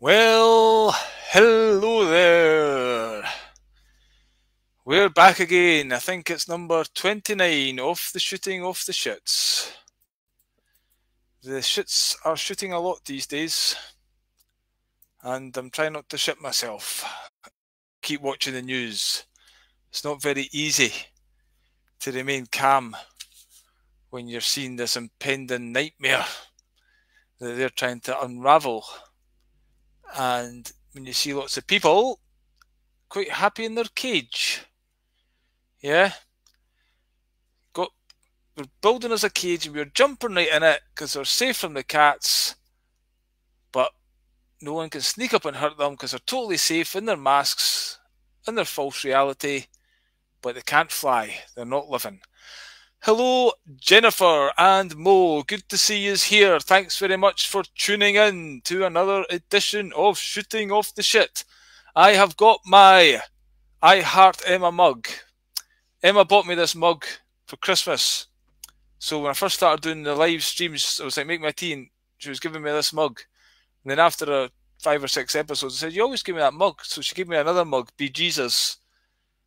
Well, hello there. We're back again. I think it's number 29 off the shooting off the shits. The shits are shooting a lot these days, and I'm trying not to shit myself. Keep watching the news. It's not very easy to remain calm when you're seeing this impending nightmare that they're trying to unravel. And when you see lots of people quite happy in their cage, yeah, got we're building us a cage and we're jumping right in it because they're safe from the cats, but no one can sneak up and hurt them because they're totally safe in their masks, in their false reality, but they can't fly. They're not living. Hello, Jennifer and Mo. Good to see you here. Thanks very much for tuning in to another edition of Shooting Off the Shit. I have got my I Heart Emma mug. Emma bought me this mug for Christmas. So when I first started doing the live streams, I was like, make my tea, and she was giving me this mug. And then after five or six episodes, I said, you always give me that mug. So she gave me another mug, Be Jesus.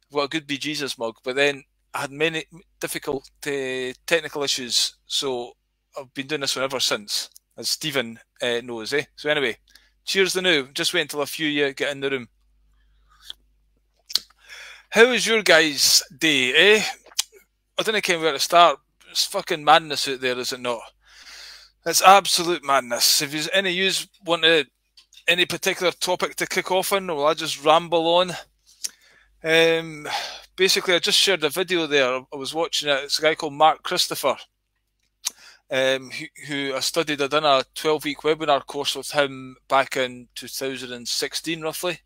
I've got a good Be Jesus mug. But then had many difficult uh, technical issues, so I've been doing this one ever since, as Stephen uh, knows. Eh? So anyway, cheers the new. Just wait until a few of you get in the room. How was your guys' day, eh? I don't know where to start. It's fucking madness out there, is it not? It's absolute madness. If you any use want to, any particular topic to kick off on, or I just ramble on. Um, basically, I just shared a video there. I was watching it. It's a guy called Mark Christopher, um, who, who I studied. I done a 12 week webinar course with him back in 2016, roughly.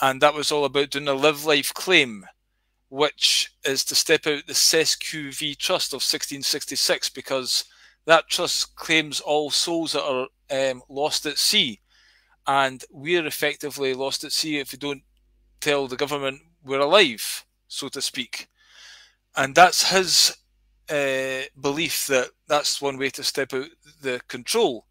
And that was all about doing a live life claim, which is to step out the Cestui Que Vie Trust of 1666, because that trust claims all souls that are um, lost at sea. And we're effectively lost at sea if we don't tell the government we're alive so to speak. And that's his uh, belief that that's one way to step out the control.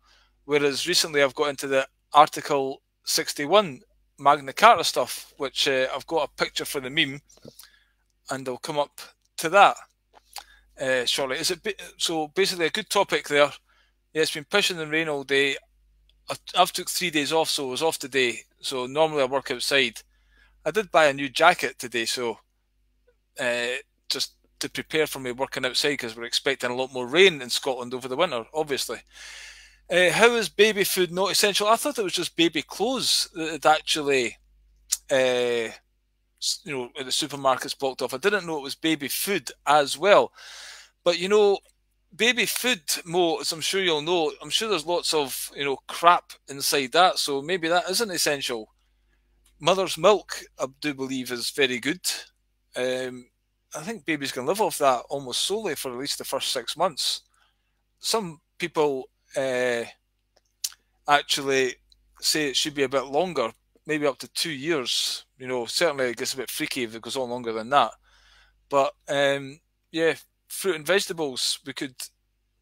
Whereas recently I've got into the Article 61 Magna Carta stuff, which uh, I've got a picture for the meme, and I'll come up to that uh, shortly. Is it so? Basically, a good topic there. Yeah, it's been pushing and rain all day. I've took three days off, so I was off today. So normally I work outside. I did buy a new jacket today, so uh, just to prepare for me working outside because we're expecting a lot more rain in Scotland over the winter, obviously. Uh, how is baby food not essential? I thought it was just baby clothes that actually, uh, you know, the supermarkets blocked off. I didn't know it was baby food as well. But you know, baby food, Mo, as I'm sure you'll know, I'm sure there's lots of you know crap inside that. So maybe that isn't essential. Mother's milk, I do believe, is very good. Um, I think babies can live off that almost solely for at least the first six months. Some people uh, actually say it should be a bit longer, maybe up to two years. You know, certainly it gets a bit freaky if it goes on longer than that. But um, yeah, fruit and vegetables, we could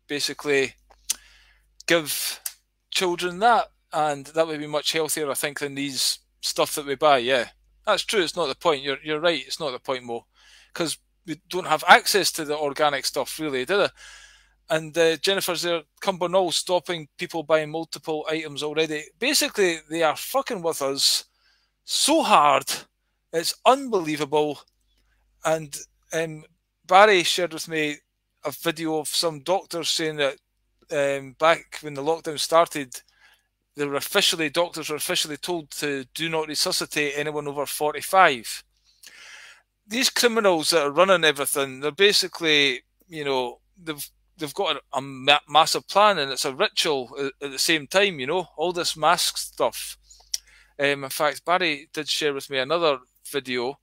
basically give children that, and that would be much healthier, I think, than these stuff that we buy. Yeah. That's true. It's not the point. You're you're right. It's not the point, Mo, because we don't have access to the organic stuff, really, do they? And uh, Jennifer's there, Cumbernauld, stopping people buying multiple items already. Basically, they are fucking with us so hard. It's unbelievable. And um, Barry shared with me a video of some doctors saying that um, back when the lockdown started, they were officially doctors were officially told to do not resuscitate anyone over 45 these criminals that are running everything they're basically you know they've they've got a, a massive plan and it's a ritual at, at, the same time you know all this mask stuff. Um, in fact barry did share with me another video.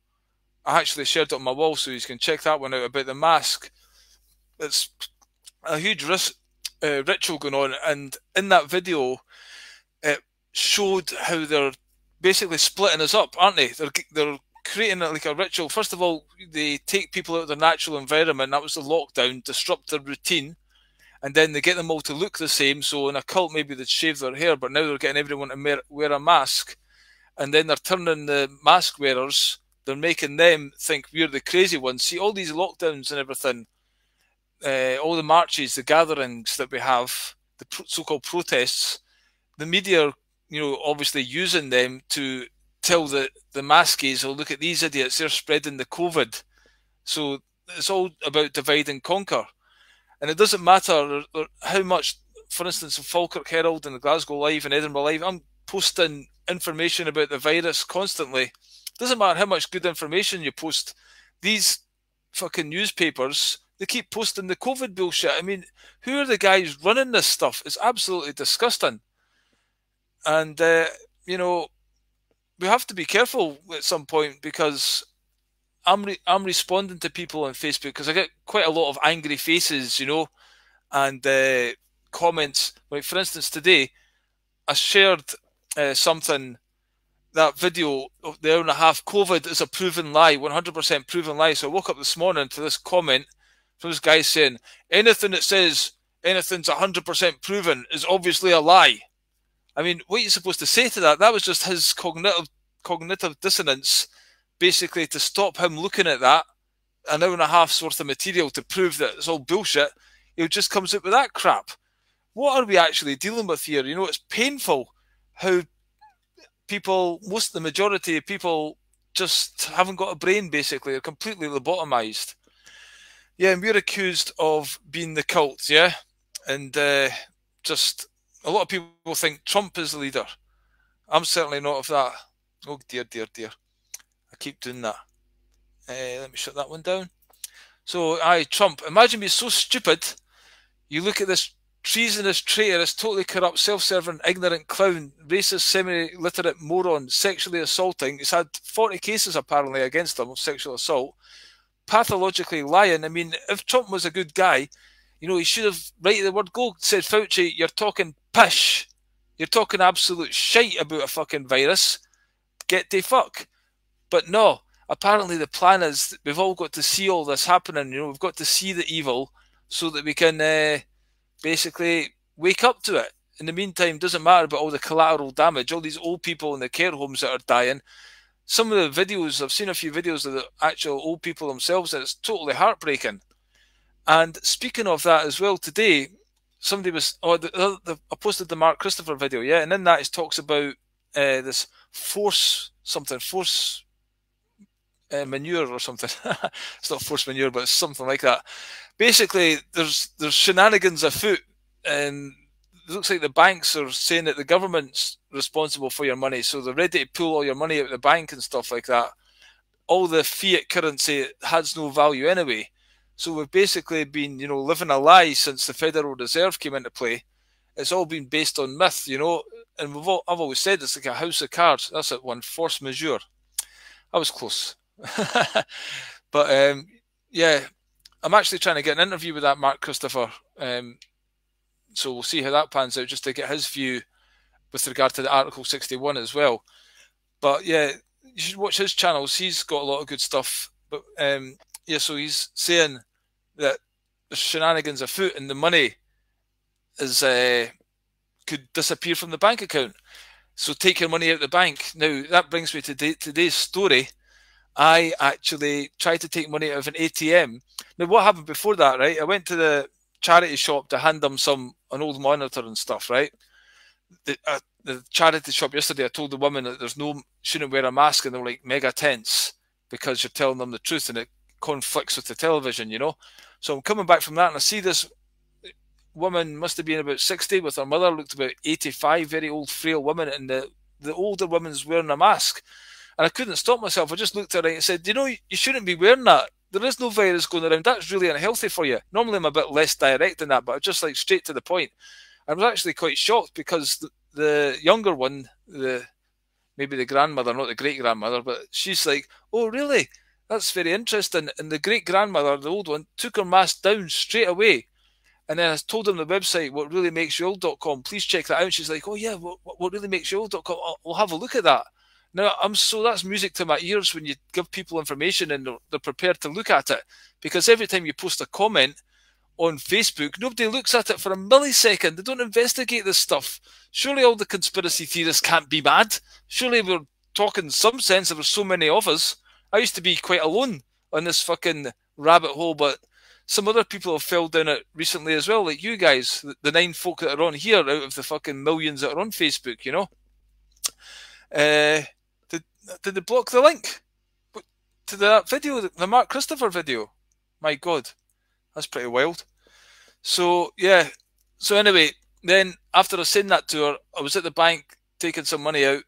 I actually shared it on my wall so you can check that one out about the mask. It's a huge risk, uh, ritual going on and in that video showed how they're basically splitting us up, aren't they? They're they're creating like a ritual. First of all, they take people out of their natural environment. That was the lockdown, disrupt their routine, and then they get them all to look the same. So in a cult, maybe they'd shave their hair, but now they're getting everyone to wear a mask, and then they're turning the mask wearers. They're making them think we're the crazy ones. See all these lockdowns and everything, uh, all the marches, the gatherings that we have, the so-called protests. The media, you know, obviously using them to tell the the maskies, "Oh, look at these idiots! They're spreading the COVID." So it's all about divide and conquer. And it doesn't matter how much, for instance, in Falkirk Herald and the Glasgow Live and Edinburgh Live, I'm posting information about the virus constantly. It doesn't matter how much good information you post. These fucking newspapers, they keep posting the COVID bullshit. I mean, who are the guys running this stuff? It's absolutely disgusting. And, uh, you know, we have to be careful at some point because I'm re- I'm responding to people on Facebook because I get quite a lot of angry faces, you know, and uh, comments. Like for instance, today I shared uh, something that video of the hour and a half. COVID is a proven lie, 100% proven lie. So I woke up this morning to this comment from this guy saying anything that says anything's 100% proven is obviously a lie. I mean, what are you supposed to say to that? That was just his cognitive cognitive dissonance basically to stop him looking at that an hour and a half's worth of material to prove that it's all bullshit, he just comes up with that crap. What are we actually dealing with here? You know, it's painful how people, most the majority of people, just haven't got a brain. Basically, they're completely lobotomized. Yeah, and we're accused of being the cult. Yeah, and uh, just a lot of people think Trump is the leader. I'm certainly not of that. Oh dear, dear, dear I keep doing that. Uh, let me shut that one down. So, I Trump. Imagine being so stupid. You look at this treasonous traitor, this totally corrupt, self-serving, ignorant clown, racist, semi-literate moron, sexually assaulting. He's had 40 cases apparently against him of sexual assault. Pathologically lying. I mean, if Trump was a good guy, you know, he should have right the word go. Said Fauci, you're talking pish. You're talking absolute shite about a fucking virus. Get the fuck. But no, apparently the plan is we've all got to see all this happening. You know, we've got to see the evil so that we can uh, basically wake up to it. In the meantime, doesn't matter about all the collateral damage, all these old people in the care homes that are dying. Some of the videos, I've seen a few videos of the actual old people themselves, and it's totally heartbreaking. And speaking of that as well, today somebody was oh the, the, I posted the Mark Christopher video, yeah, and in that it talks about uh, this force something force uh, manure or something. it's not forced manure, but it's something like that. Basically, there's there's shenanigans afoot, and it looks like the banks are saying that the government's responsible for your money, so they're ready to pull all your money out of the bank and stuff like that. All the fiat currency has no value anyway. So we've basically been, you know, living a lie since the Federal Reserve came into play. It's all been based on myth, you know, and we've all, I've always said it's like a house of cards. That's it, one force majeure. I was close. but um, yeah, I'm actually trying to get an interview with that Mark Christopher. Um, so we'll see how that pans out, just to get his view with regard to the Article 61 as well. But yeah, you should watch his channels. He's got a lot of good stuff. But um, yeah, so he's saying that shenanigans afoot and the money is uh, could disappear from the bank account. So take your money out of the bank. Now that brings me to today's story I actually tried to take money out of an ATM. Now, what happened before that, right? I went to the charity shop to hand them some an old monitor and stuff, right? The, uh, the charity shop yesterday, I told the woman that there's no shouldn't wear a mask, and they're like mega tense because you're telling them the truth, and it conflicts with the television, you know. So I'm coming back from that, and I see this woman must have been about 60 with her mother looked about 85 very old frail woman and the the older woman's wearing a mask and I couldn't stop myself. I just looked at her and said, you know, you shouldn't be wearing that. There is no virus going around. That's really unhealthy for you. Normally I'm a bit less direct than that, but I just like straight to the point. I was actually quite shocked because the, the younger one, the maybe the grandmother, not the great grandmother, but she's like, oh, really? That's very interesting. And the great grandmother, the old one, took her mask down straight away. And then I told them the website, what really makes you old.com. Please check that out. she's like, oh, yeah, what, what really makes you old.com? I'll, I'll have a look at that. Now, I'm so that's music to my ears when you give people information and they're, they're prepared to look at it. Because every time you post a comment on Facebook, nobody looks at it for a millisecond. They don't investigate this stuff. Surely all the conspiracy theorists can't be mad. Surely we're talking some sense. There were so many of us. I used to be quite alone on this fucking rabbit hole, but some other people have fell down it recently as well, like you guys, the nine folk that are on here out of the fucking millions that are on Facebook, you know. Uh, did, did they block the link to that video, the Mark Christopher video? My God, that's pretty wild. So, yeah. So, anyway, then after I sent that to her, I was at the bank taking some money out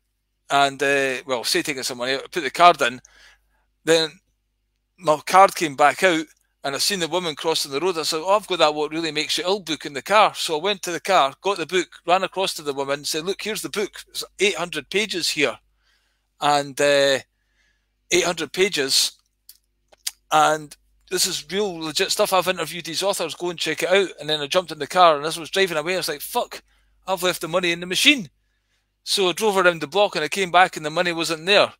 and, uh, well, say taking some money out, I put the card in. Then my card came back out and I seen the woman crossing the road. I said, "Oh, I've got that. What really makes you ill book in the car." So I went to the car, got the book, ran across to the woman, and said, "Look, here's the book. It's 800 pages here, and uh, 800 pages, and this is real legit stuff. I've interviewed these authors. Go and check it out." And then I jumped in the car, and as I was driving away, I was like, "Fuck, I've left the money in the machine." So I drove around the block, and I came back, and the money wasn't there.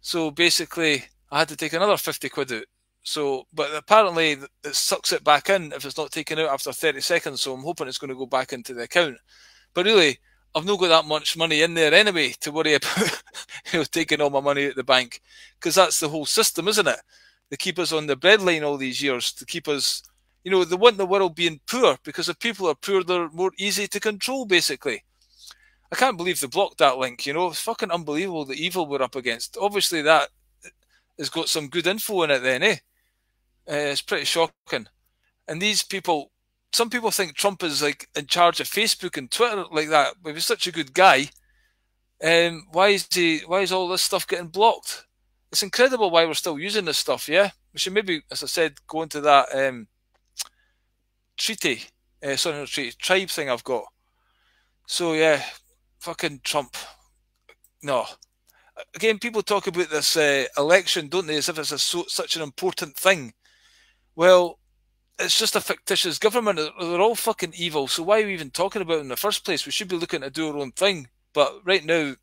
So basically, I had to take another 50 quid out so, but apparently it sucks it back in if it's not taken out after 30 seconds. So I'm hoping it's going to go back into the account. But really, I've not got that much money in there anyway to worry about you know, taking all my money at the bank because that's the whole system, isn't it? They keep us on the breadline all these years to keep us, you know, they want the world being poor because if people are poor, they're more easy to control, basically. I can't believe they blocked that link, you know, it's fucking unbelievable the evil we're up against. Obviously, that has got some good info in it, then, eh? Uh, it's pretty shocking. And these people, some people think Trump is like in charge of Facebook and Twitter like that. But he's such a good guy. Um, why is he? Why is all this stuff getting blocked? It's incredible why we're still using this stuff. Yeah, we should maybe, as I said, go into that um, treaty, uh, sorry, not treaty, tribe thing I've got. So yeah, fucking Trump. No. Again, people talk about this uh, election, don't they, as if it's a, so, such an important thing. Well, it's just a fictitious government. They're all fucking evil. So why are we even talking about it in the first place? We should be looking to do our own thing. But right now,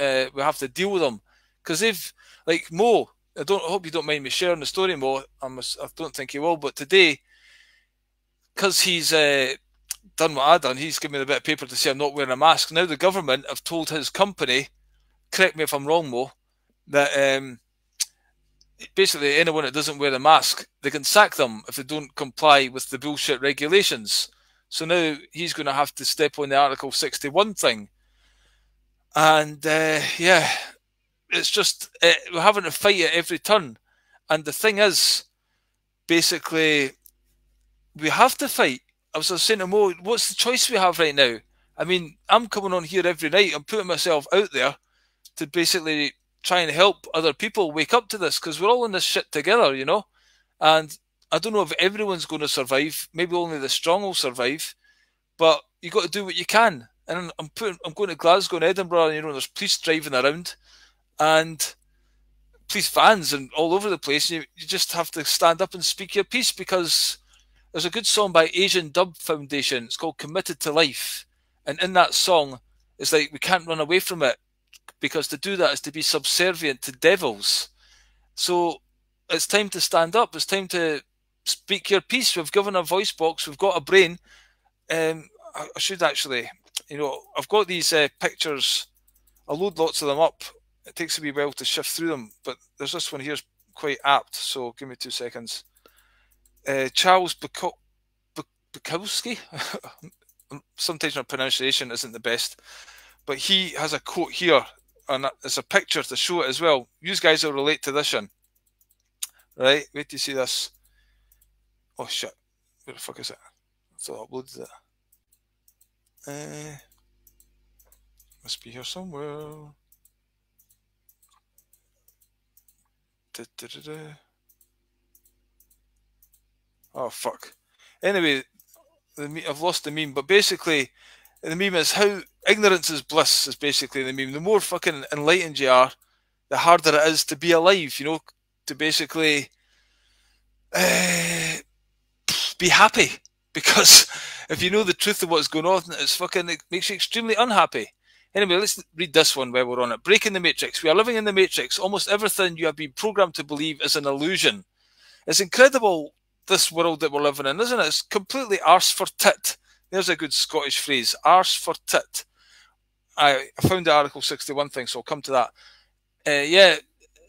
uh, we have to deal with them because they've like Mo. I don't I hope you don't mind me sharing the story, Mo. I'm, I don't think he will. But today, because he's uh, done what I've done, he's given me a bit of paper to say I'm not wearing a mask. Now the government have told his company, correct me if I'm wrong, Mo, that um, basically anyone that doesn't wear a mask, they can sack them if they don't comply with the bullshit regulations. So now he's going to have to step on the Article 61 thing. And uh, yeah, it's just, uh, we're having to fight at every turn. And the thing is, basically, we have to fight. I was saying to Mo, what's the choice we have right now? I mean, I'm coming on here every night. I'm putting myself out there to basically try and help other people wake up to this because we're all in this shit together, you know. And I don't know if everyone's going to survive. Maybe only the strong will survive. But you got to do what you can. And I'm putting, I'm going to Glasgow and Edinburgh. And, you know, there's police driving around, and police vans and all over the place. You, you just have to stand up and speak your piece because there's a good song by Asian Dub Foundation. It's called "Committed to Life," and in that song, it's like we can't run away from it because to do that is to be subservient to devils. So it's time to stand up. It's time to speak your piece. We've given a voice box. We've got a brain. Um, I, I should actually, you know, I've got these uh, pictures. I'll load lots of them up. It takes a wee while to shift through them, but there's this one here quite apt. So give me two seconds. Uh, Charles Bukowski. Sometimes my pronunciation isn't the best, but he has a quote here and it's a picture to show it as well. You guys will relate to this one. Right? Wait to see this. Oh shit. Where the fuck is it? So I uploaded it. Uh, must be here somewhere. Da, da, da, oh fuck. Anyway, I've lost the meme, but basically the meme is how ignorance is bliss is basically the meme. The more fucking enlightened you are, the harder it is to be alive. You know, to basically uh, be happy because if you know the truth of what's going on, it's fucking it makes you extremely unhappy. Anyway, let's read this one while we're on it. Breaking the Matrix. We are living in the Matrix. Almost everything you have been programmed to believe is an illusion. It's incredible this world that we're living in, isn't it? It's completely arse for tit. There's a good Scottish phrase, arse for tit. I, found the Article 61 thing, so I'll come to that. Uh, yeah,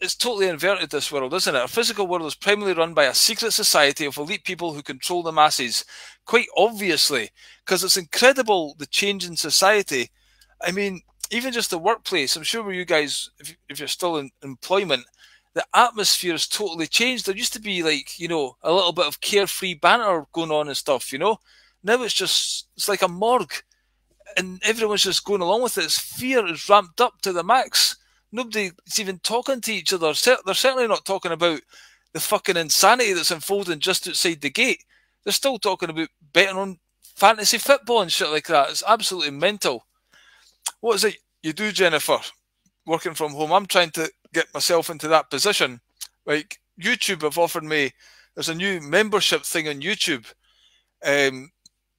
it's totally inverted, this world, isn't it? Our physical world is primarily run by a secret society of elite people who control the masses, quite obviously, because it's incredible the change in society. I mean, even just the workplace, I'm sure where you guys, if, if you're still in employment, the atmosphere has totally changed. There used to be like, you know, a little bit of carefree banter going on and stuff, you know? Now it's just, it's like a morgue and everyone's just going along with it. Its fear is ramped up to the max. Nobody's even talking to each other. They're certainly not talking about the fucking insanity that's unfolding just outside the gate. They're still talking about betting on fantasy football and shit like that. It's absolutely mental. What is it you do, Jennifer, working from home? I'm trying to get myself into that position. Like YouTube have offered me, there's a new membership thing on YouTube. Um,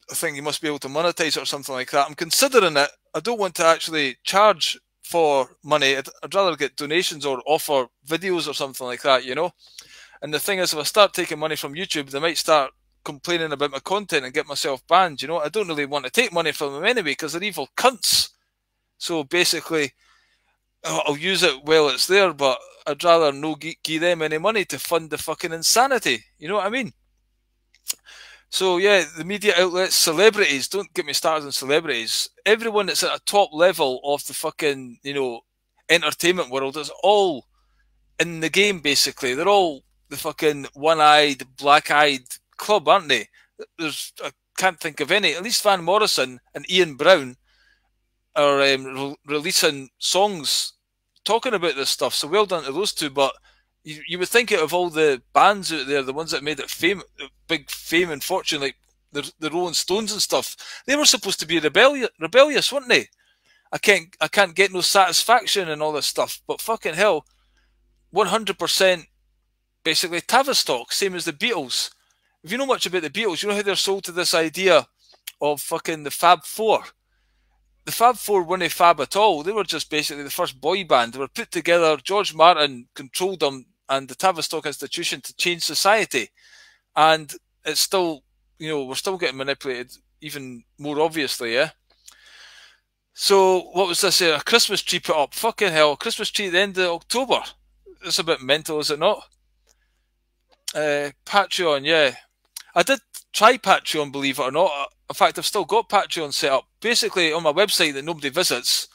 I think you must be able to monetize it or something like that. I'm considering it. I don't want to actually charge for money. I'd, I'd, rather get donations or offer videos or something like that, you know. And the thing is, if I start taking money from YouTube, they might start complaining about my content and get myself banned. You know, I don't really want to take money from them anyway because they're evil cunts. So basically, I'll use it while it's there, but I'd rather no give them any money to fund the fucking insanity. You know what I mean? So yeah, the media outlets, celebrities, don't get me started on celebrities. Everyone that's at a top level of the fucking, you know, entertainment world is all in the game basically. They're all the fucking one-eyed, black-eyed club, aren't they? There's I can't think of any. At least Van Morrison and Ian Brown are um, re- releasing songs talking about this stuff. So well done to those two. But you, you would think out of all the bands out there, the ones that made it fame, big fame and fortune, like the, the Rolling Stones and stuff, they were supposed to be rebellious, rebellious, weren't they? I can't, I can't get no satisfaction and all this stuff. But fucking hell, one hundred percent, basically Tavistock, same as the Beatles. If you know much about the Beatles, you know how they're sold to this idea of fucking the Fab Four. The Fab Four weren't a Fab at all. They were just basically the first boy band. They were put together. George Martin controlled them and the Tavistock Institution to change society. And it's still, you know, we're still getting manipulated even more obviously, yeah? So, what was this? A Christmas tree put up. Fucking hell, Christmas tree at the end of October. It's a bit mental, is it not? Uh, Patreon, yeah. I did try Patreon, believe it or not. In fact, I've still got Patreon set up. Basically, on my website that nobody visits,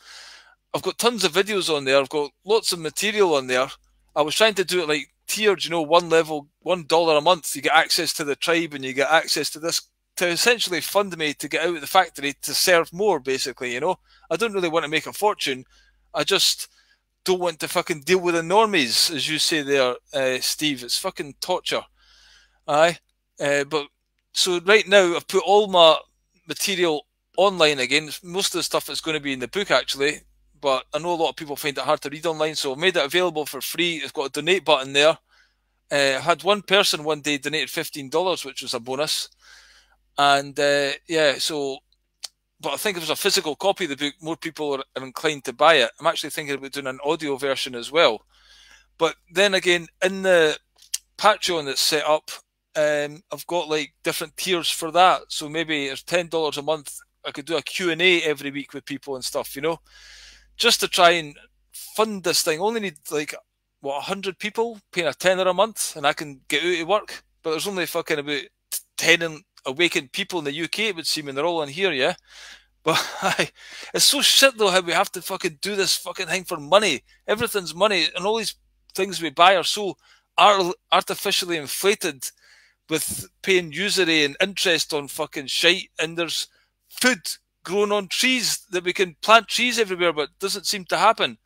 I've got tons of videos on there. I've got lots of material on there. I was trying to do it like tiered, you know, one level, one dollar a month. You get access to the tribe and you get access to this to essentially fund me to get out of the factory to serve more, basically, you know. I don't really want to make a fortune. I just don't want to fucking deal with the normies, as you say there, uh, Steve. It's fucking torture. Aye. Uh, but so right now, I've put all my material online again. Most of the stuff is going to be in the book, actually but I know a lot of people find it hard to read online, so I made it available for free. It's got a donate button there. Uh, had one person one day donated fifteen dollars, which was a bonus, and uh, yeah, so. But I think if there's a physical copy of the book, more people are, are inclined to buy it. I'm actually thinking about doing an audio version as well. But then again, in the Patreon that's set up, um, I've got like different tiers for that. So maybe it's ten dollars a month. I could do a Q and A every week with people and stuff, you know just to try and fund this thing. Only need like what hundred people paying a tenner a month, and I can get out of work. But there's only fucking about ten awakened people in the UK. It would seem, and they're all in here, yeah. But it's so shit though how we have to fucking do this fucking thing for money. Everything's money, and all these things we buy are so artificially inflated with paying usury and interest on fucking shit. And there's food grown on trees that we can plant trees everywhere, but doesn't seem to happen.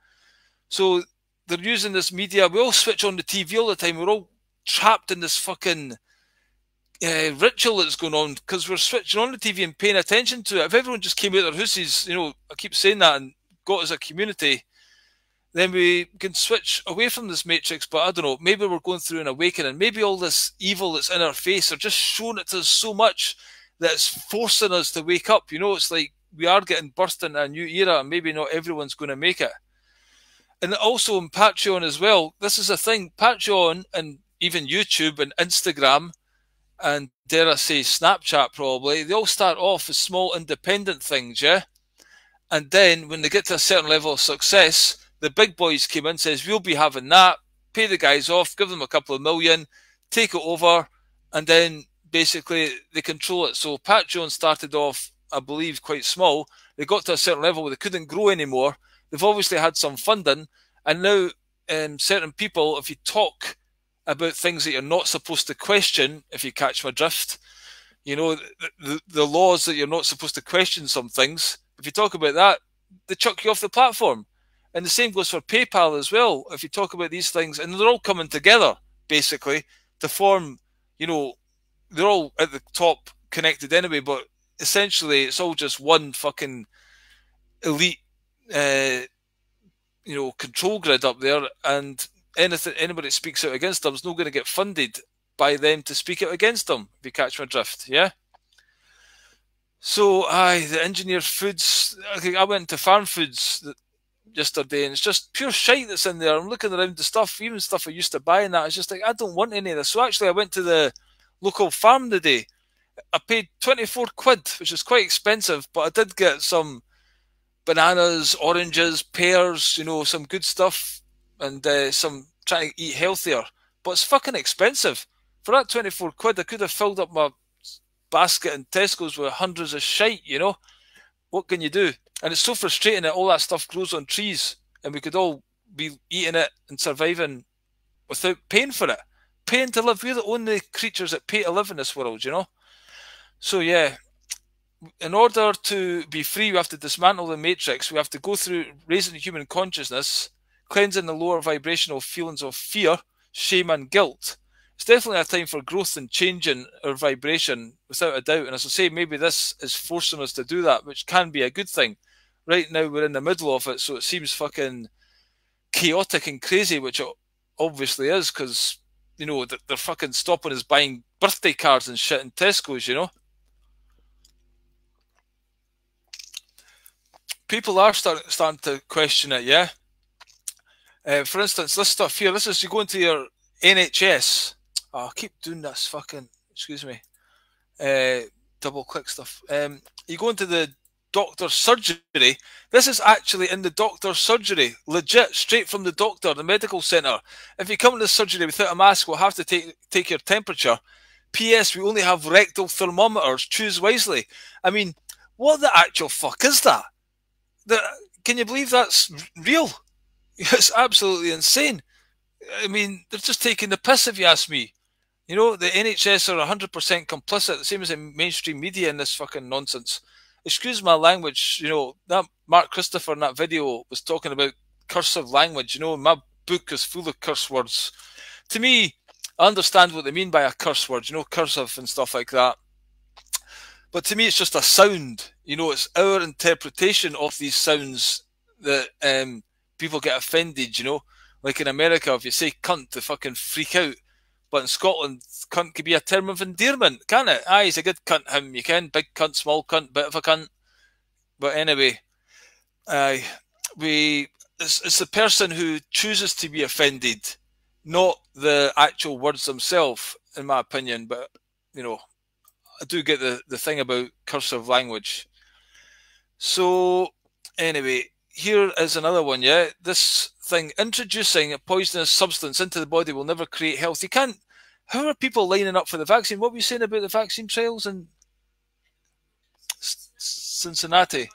So they're using this media. We all switch on the TV all the time. We're all trapped in this fucking uh, ritual that's going on because we're switching on the TV and paying attention to it. If everyone just came out their houses, you know, I keep saying that and got as a community, then we can switch away from this matrix. But I don't know, maybe we're going through an awakening. Maybe all this evil that's in our face are just showing it to us so much that's forcing us to wake up. You know, it's like we are getting burst into a new era, and maybe not everyone's going to make it. And also on Patreon as well. This is a thing. Patreon and even YouTube and Instagram and dare I say Snapchat probably, they all start off as small independent things, yeah? And then when they get to a certain level of success, the big boys came in says, We'll be having that, pay the guys off, give them a couple of million, take it over, and then basically they control it. So Patreon started off, I believe, quite small. They got to a certain level where they couldn't grow anymore. They've obviously had some funding, and now um, certain people, if you talk about things that you're not supposed to question, if you catch my drift, you know, the, the, the laws that you're not supposed to question some things, if you talk about that, they chuck you off the platform. And the same goes for PayPal as well. If you talk about these things, and they're all coming together basically to form, you know, they're all at the top connected anyway, but essentially it's all just one fucking elite, uh, you know, control grid up there, and anything anybody that speaks out against them is not going to get funded by them to speak out against them. If you catch my drift, yeah. So, aye, the engineered foods. I went to Farmfoods yesterday, and it's just pure shite that's in there. I'm looking around the stuff, even stuff I used to buy, and that. It's just like I don't want any of this. So actually, I went to the local farm today. I paid 24 quid, which is quite expensive, but I did get some bananas, oranges, pears, you know, some good stuff, and uh, some trying to eat healthier. But it's fucking expensive. For that 24 quid, I could have filled up my basket in Tesco's with hundreds of shite, you know? What can you do? And it's so frustrating that all that stuff grows on trees and we could all be eating it and surviving without paying for it. Paying to live. We're the only creatures that pay to live in this world, you know? So, yeah, in order to be free, we have to dismantle the matrix. We have to go through raising human consciousness, cleansing the lower vibrational feelings of fear, shame, and guilt. It's definitely a time for growth and changing our vibration, without a doubt. And as I say, maybe this is forcing us to do that, which can be a good thing. Right now, we're in the middle of it, so it seems fucking chaotic and crazy, which it obviously is, because you know they're fucking stopping us buying birthday cards and shit in Tesco's, you know. People are start, starting to question it, yeah. Uh, for instance, this stuff here, this is you go into your NHS. Oh, I keep doing this fucking, excuse me, uh, double click stuff. Um, you go into the doctor's surgery. This is actually in the doctor's surgery, legit, straight from the doctor, the medical centre. If you come to the surgery without a mask, we'll have to take take your temperature. P.S. We only have rectal thermometers. Choose wisely. I mean, what the actual fuck is that? The, can you believe that's real? It's absolutely insane. I mean, they're just taking the piss if you ask me. You know, the NHS are 100% complicit, the same as the mainstream media in this fucking nonsense. Excuse my language, you know, that Mark Christopher in that video was talking about cursive language. You know, my book is full of curse words. To me, I understand what they mean by a curse word, you know, cursive and stuff like that. But to me, it's just a sound. You know, it's our interpretation of these sounds that um, people get offended, you know. Like in America, if you say cunt, they fucking freak out. But in Scotland, cunt could be a term of endearment, can it? Aye, he's a good cunt, him. You can. Big cunt, small cunt, bit of a cunt. But anyway, aye, we, it's, it's the person who chooses to be offended, not the actual words themselves, in my opinion. But, you know, I do get the, the thing about cursive language. So, anyway, here is another one, yeah? This thing, introducing a poisonous substance into the body will never create health. You can't. How are people lining up for the vaccine? What were you saying about the vaccine trials in Cincinnati?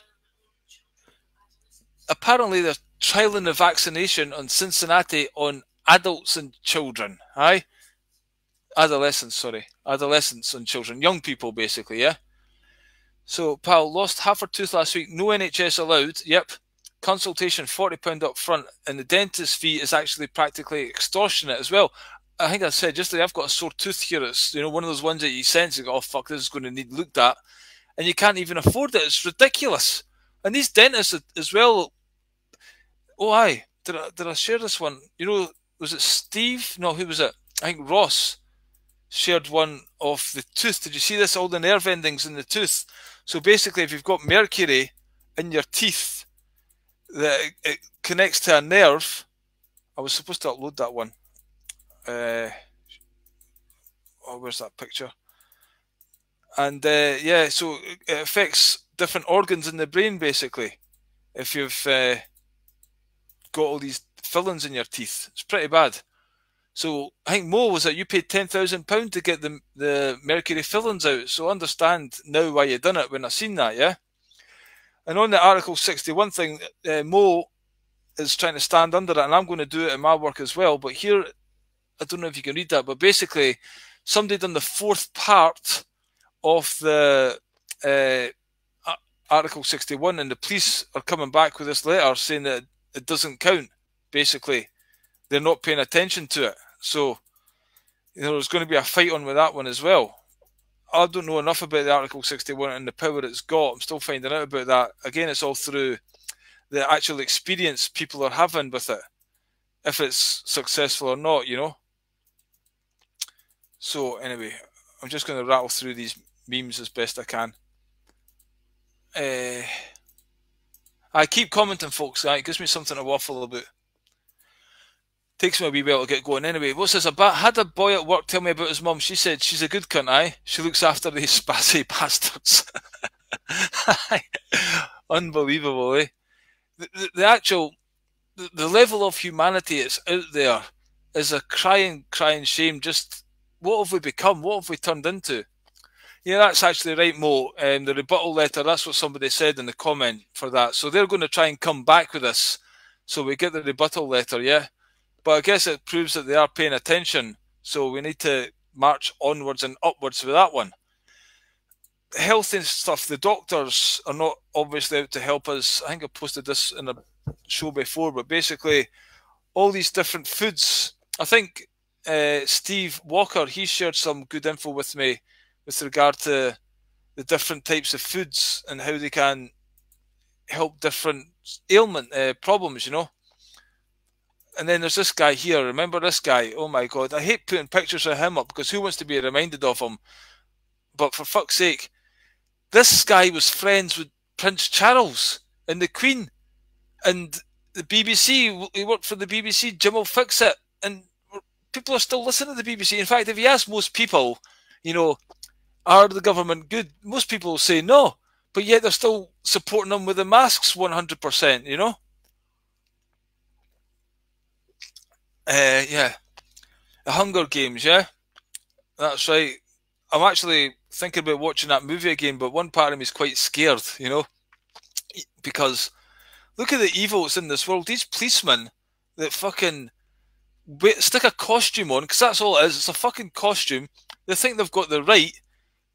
Apparently, they're trialing the vaccination on Cincinnati on adults and children. Aye, adolescents. Sorry, adolescents and children, young people, basically. Yeah. So, pal, lost half her tooth last week. No NHS allowed. Yep consultation £40 up front, and the dentist fee is actually practically extortionate as well. I think I said just like I've got a sore tooth here. It's you know one of those ones that you sense you go, oh fuck, this is going to need looked at, and you can't even afford it. It's ridiculous. And these dentists as well. Oh, I did I did I share this one? You know, was it Steve? No, who was it? I think Ross shared one of the tooth. Did you see this? All the nerve endings in the tooth. So basically, if you've got mercury in your teeth, that it connects to a nerve. I was supposed to upload that one. Uh, oh, where's that picture? and uh, yeah, so it affects different organs in the brain basically. If you've uh, got all these fillings in your teeth, it's pretty bad. So I think Mo was that you paid ten thousand pound to get the the mercury fillings out. So understand now why you done it when I seen that, yeah. And on the Article sixty one thing, uh, Mo is trying to stand under it, and I'm going to do it in my work as well. But here, I don't know if you can read that, but basically, somebody done the fourth part of the uh, Article 61, and the police are coming back with this letter saying that it doesn't count. Basically, they're not paying attention to it. So, you know, there's going to be a fight on with that one as well. I don't know enough about the Article 61 and the power it's got. I'm still finding out about that. Again, it's all through the actual experience people are having with it, if it's successful or not, you know. So anyway, I'm just going to rattle through these memes as best I can. Uh, I keep commenting, folks. It gives me something to waffle about. Takes me a wee while to get going. Anyway, what's this about? Had a boy at work tell me about his mum. She said she's a good cunt, aye. She looks after these spazzy bastards. Unbelievable, eh? the, the, actual the, the level of humanity that's out there is a crying, crying shame. Just what have we become? What have we turned into? Yeah, that's actually right, Mo. Um, the rebuttal letter, that's what somebody said in the comment for that. So they're going to try and come back with us. So we get the rebuttal letter, yeah? But I guess it proves that they are paying attention. So we need to march onwards and upwards with that one health and stuff, the doctors are not obviously out to help us. I think I posted this in a show before, but basically, all these different foods. I think uh, Steve Walker he shared some good info with me with regard to the different types of foods and how they can help different ailment uh, problems. You know. And then there's this guy here. Remember this guy? Oh my god! I hate putting pictures of him up because who wants to be reminded of him? But for fuck's sake, this guy was friends with Prince Charles and the Queen, and the BBC. He worked for the BBC. Jim will fix it, and people are still listening to the BBC. In fact, if you ask most people, you know, are the government good? Most people say no, but yet they're still supporting them with the masks 100%, you know? Uh, yeah. The Hunger Games, yeah? That's right. I'm actually thinking about watching that movie again, but one part of me is quite scared, you know, because look at the evil that's in this world. These policemen that fucking stick a costume on, because that's all it is. It's a fucking costume. They think they've got the right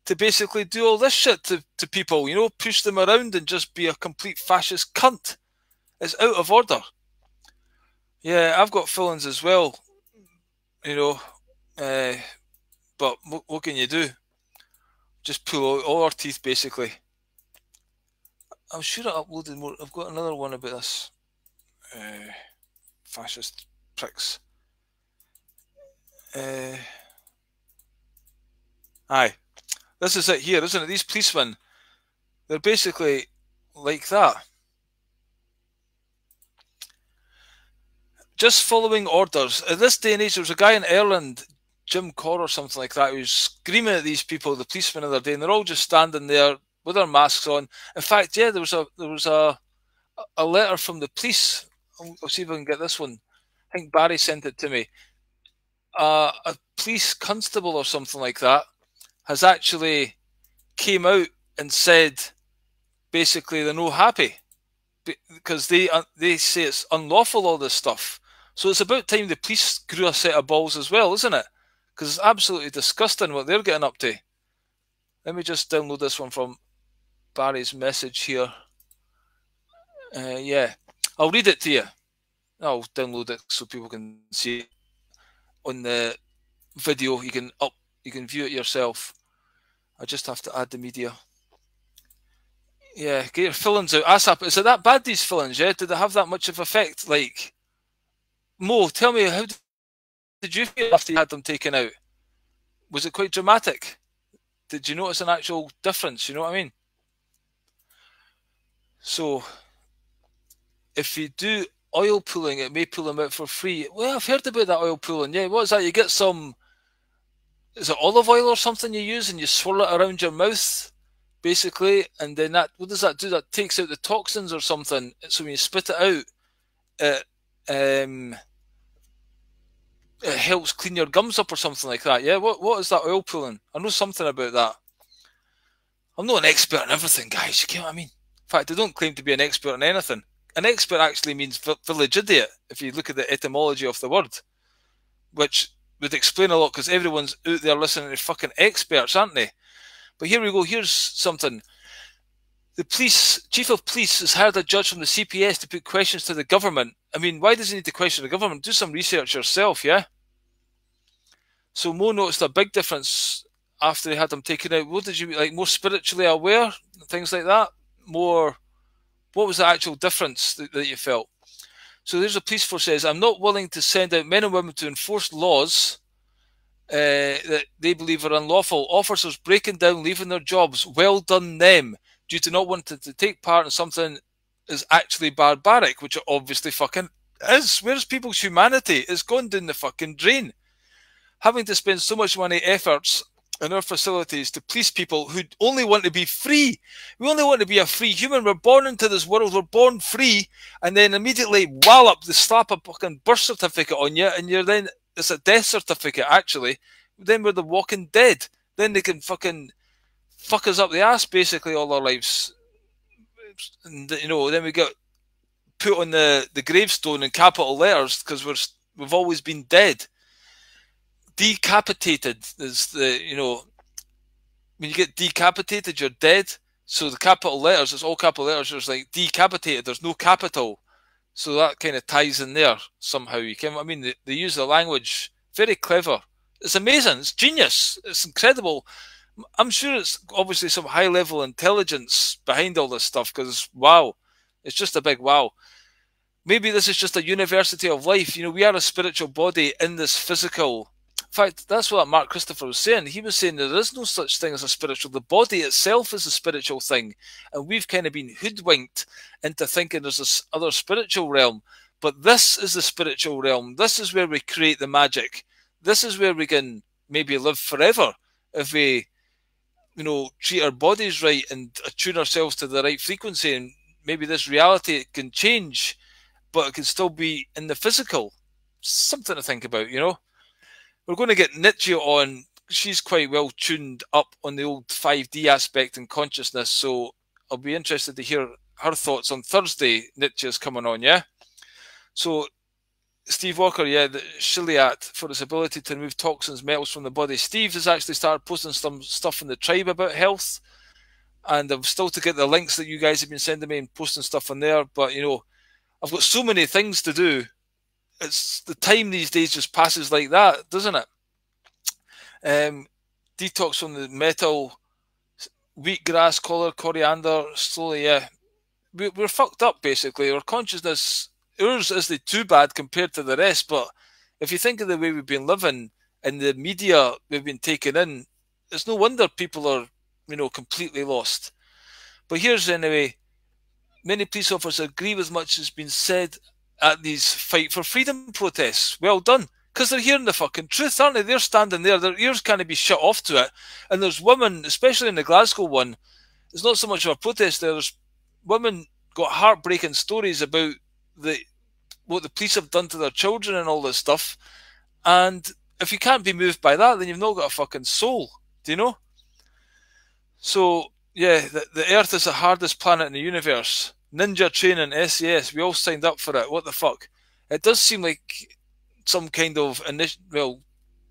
to basically do all this shit to, to people, you know, push them around and just be a complete fascist cunt. It's out of order. Yeah, I've got feelings as well, you know, uh, but what, what can you do? just pull out all our teeth basically. I'm sure I uploaded more. I've got another one about this. Uh, fascist pricks. Uh, aye. This is it here, isn't it? These policemen, they're basically like that. Just following orders. In this day and age, there was a guy in Ireland Jim Corr or something like that, who's screaming at these people, the policemen the other day, and they're all just standing there with their masks on. In fact, yeah, there was a there was a a letter from the police. I'll see if I can get this one. I think Barry sent it to me. Uh, a police constable or something like that has actually came out and said basically they're no happy because they uh, they say it's unlawful all this stuff. So it's about time the police grew a set of balls as well, isn't it? because it's absolutely disgusting what they're getting up to. Let me just download this one from Barry's message here. Uh, yeah, I'll read it to you. I'll download it so people can see it on the video. You can up, you can view it yourself. I just have to add the media. Yeah, get your fillings out ASAP. Is it that bad? These fillings, yeah? Did they have that much of effect? Like, Mo, tell me how did you feel after you had them taken out? Was it quite dramatic? Did you notice an actual difference? You know what I mean? So, if you do oil pulling, it may pull them out for free. Well, I've heard about that oil pulling. Yeah, what's that? You get some is it olive oil or something you use and you swirl it around your mouth basically and then that what does that do? That takes out the toxins or something. So when you spit it out it um it helps clean your gums up or something like that. Yeah what what is that oil pulling? I know something about that. I'm not an expert on everything guys you get what i mean? In fact i don't claim to be an expert on anything an expert actually means village idiot if you look at the etymology of the word which would explain a lot because everyone's out there listening to fucking experts, aren't they? But here we go. Here's something. The police chief of police has hired a judge from the CPS to put questions to the government. I mean, why does he need to question the government? Do some research yourself, yeah. So Mo noticed a big difference after he had them taken out. What did you like? More spiritually aware, things like that. More. What was the actual difference that, that you felt? So there's a police force says, I'm not willing to send out men and women to enforce laws uh, that they believe are unlawful. Officers breaking down, leaving their jobs, well done them, due to not wanting to take part in something is actually barbaric, which it obviously fucking is. Where's people's humanity? It's gone down the fucking drain. Having to spend so much money, efforts, in our facilities to police people who only want to be free. We only want to be a free human. We're born into this world. We're born free, and then immediately wallop, they slap a fucking birth certificate on you, and you're then it's a death certificate actually. Then we're the walking dead. Then they can fucking fuck us up the ass basically all our lives. And you know, then we get put on the the gravestone in capital letters because we're we've always been dead decapitated is the you know when you get decapitated you're dead. So the capital letters it's all capital letters it's like decapitated there's no capital. So that kind of ties in there somehow. You can i mean they, they use the language very clever. It's amazing it's genius it's incredible. I'm sure it's obviously some high level intelligence behind all this stuff because wow it's just a big wow. Maybe this is just a university of life. You know we are a spiritual body in this physical fact, that's what Mark Christopher was saying. He was saying there is no such thing as a spiritual. The body itself is a spiritual thing, and we've kind of been hoodwinked into thinking there's this other spiritual realm. But this is the spiritual realm. This is where we create the magic. This is where we can maybe live forever if we, you know, treat our bodies right and attune ourselves to the right frequency. And maybe this reality can change, but it can still be in the physical. Something to think about, you know. We're going to get Nietzsche on. She's quite well tuned up on the old 5D aspect and consciousness, so I'll be interested to hear her thoughts on Thursday. Nietzsche's coming on, yeah? So, Steve Walker, yeah, the Shilajit for its ability to remove toxins, metals from the body. Steve has actually started posting some stuff in the tribe about health, and I'm still to get the links that you guys have been sending me and posting stuff on there. But you know, I've got so many things to do it's the time these days just passes like that, doesn't it? Um, detox from the metal, wheatgrass, collar, coriander, slowly, yeah. We, we're fucked up basically. Our consciousness, ours isn't too bad compared to the rest, but if you think of the way we've been living and the media we've been taking in, it's no wonder people are, you know, completely lost. But here's anyway, many police officers agree with much has been said at these fight for freedom protests. Well done. Because they're hearing the fucking truth, aren't they? They're standing there, their ears can't be shut off to it. And there's women, especially in the Glasgow one, it's not so much of a protest there, there's women got heartbreaking stories about the what the police have done to their children and all this stuff. And if you can't be moved by that, then you've not got a fucking soul. Do you know? So yeah, the, the Earth is the hardest planet in the universe. Ninja training, SES, we all signed up for it. What the fuck? It does seem like some kind of initial, well,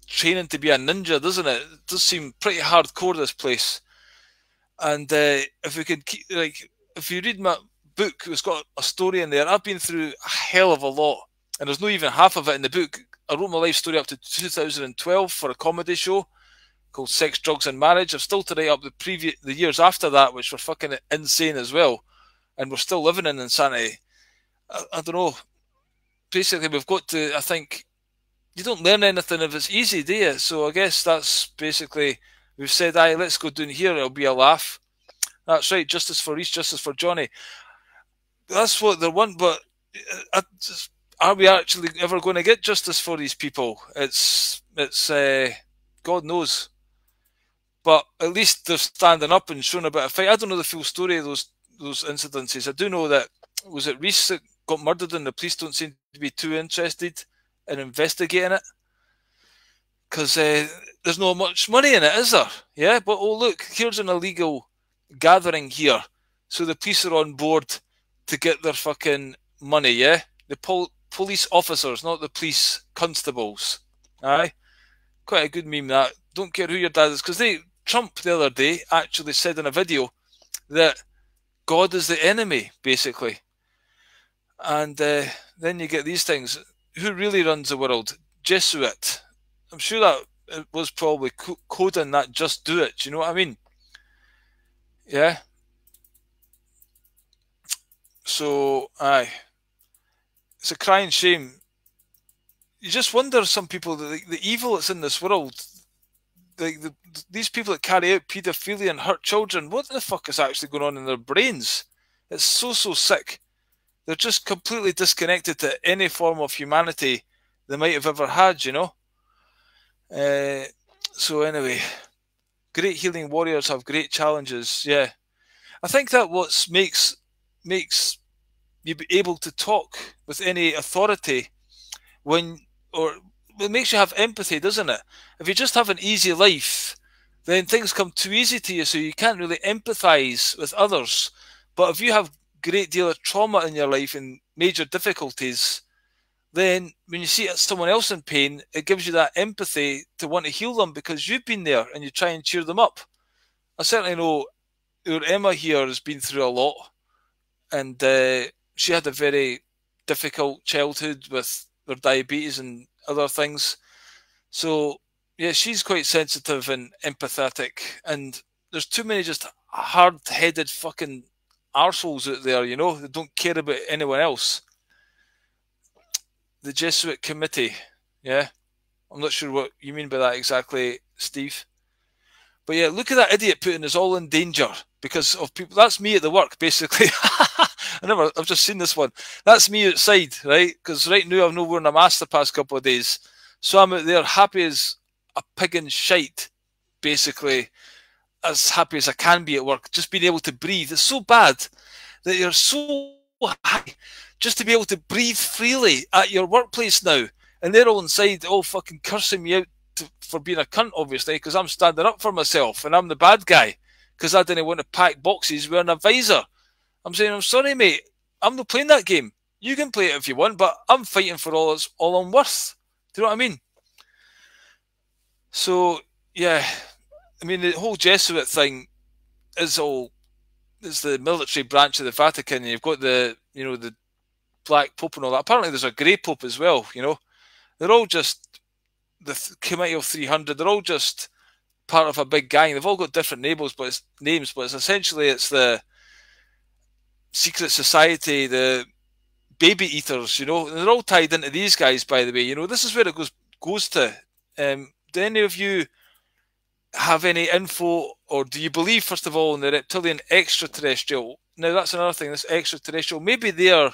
training to be a ninja, doesn't it? It does seem pretty hardcore, this place. And uh, if we could keep, like, if you read my book, it's got a story in there. I've been through a hell of a lot, and there's not even half of it in the book. I wrote my life story up to 2012 for a comedy show called Sex, Drugs, and Marriage. I've still to write up the previous the years after that, which were fucking insane as well and we're still living in insanity. I, I don't know. Basically, we've got to. I think you don't learn anything if it's easy, do you? So I guess that's basically we've said, "Aye, let's go down here. It'll be a laugh." That's right. Justice for East, justice for Johnny. That's what they want, but uh, are we actually ever going to get justice for these people? It's it's uh, God knows. But at least they're standing up and showing a bit of fight. I don't know the full story of those those incidences. I do know that was it Reese that got murdered, and the police don't seem to be too interested in investigating it because uh, there's not much money in it, is there? Yeah, but oh look, here's an illegal gathering here, so the police are on board to get their fucking money. Yeah, the pol- police officers, not the police constables. Aye, quite a good meme that. Don't care who your dad is, because they Trump the other day actually said in a video that God is the enemy, basically. And uh, then you get these things. Who really runs the world? Jesuit. I'm sure that it was probably coding that just do it. Do you know what I mean? Yeah. So, aye. It's a crying shame. You just wonder, some people, the, the evil that's in this world, the, the, these people that carry out paedophilia and hurt children, what the fuck is actually going on in their brains? It's so, so sick. They're just completely disconnected to any form of humanity they might have ever had, you know? Uh, so, anyway, great healing warriors have great challenges. Yeah. I think that what makes makes you be able to talk with any authority when or it makes you have empathy, doesn't it? If you just have an easy life, then things come too easy to you, so you can't really empathize with others. But if you have great deal of trauma in your life and major difficulties, then when you see someone else in pain, it gives you that empathy to want to heal them because you've been there and you try and cheer them up. I certainly know our Emma here has been through a lot, and uh, she had a very difficult childhood with her diabetes and other things. So yeah, she's quite sensitive and empathetic, and there's too many just hard-headed fucking arseholes out there, you know, that don't care about anyone else. The Jesuit committee, yeah, I'm not sure what you mean by that exactly, Steve. But yeah, look at that idiot putting us all in danger because of people. That's me at the work, basically. I never, I've just seen this one. That's me outside, right? Because right now I've not worn a mask the past couple of days. So I'm out there happy as a pig in shite, basically, as happy as I can be at work. Just being able to breathe. It's so bad that you're so high just to be able to breathe freely at your workplace now. And they're all inside, all fucking cursing me out to, for being a cunt, obviously, because I'm standing up for myself and I'm the bad guy because I didn't want to pack boxes wearing a visor. I'm saying, I'm sorry, mate. I'm not playing that game. You can play it if you want, but I'm fighting for all it's all I'm worth. Do you know what I mean? So yeah, I mean the whole Jesuit thing is all is the military branch of the Vatican. And you've got the you know the black pope and all that. Apparently, there's a grey pope as well. You know, they're all just the committee of 300. They're all just part of a big gang. They've all got different names, but it's names, but it's essentially it's the secret society, the baby eaters. You know, they're all tied into these guys. By the way, you know, this is where it goes goes to. Um, do any of you have any info, or do you believe first of all in the reptilian extraterrestrial? Now that's another thing. This extraterrestrial, maybe they are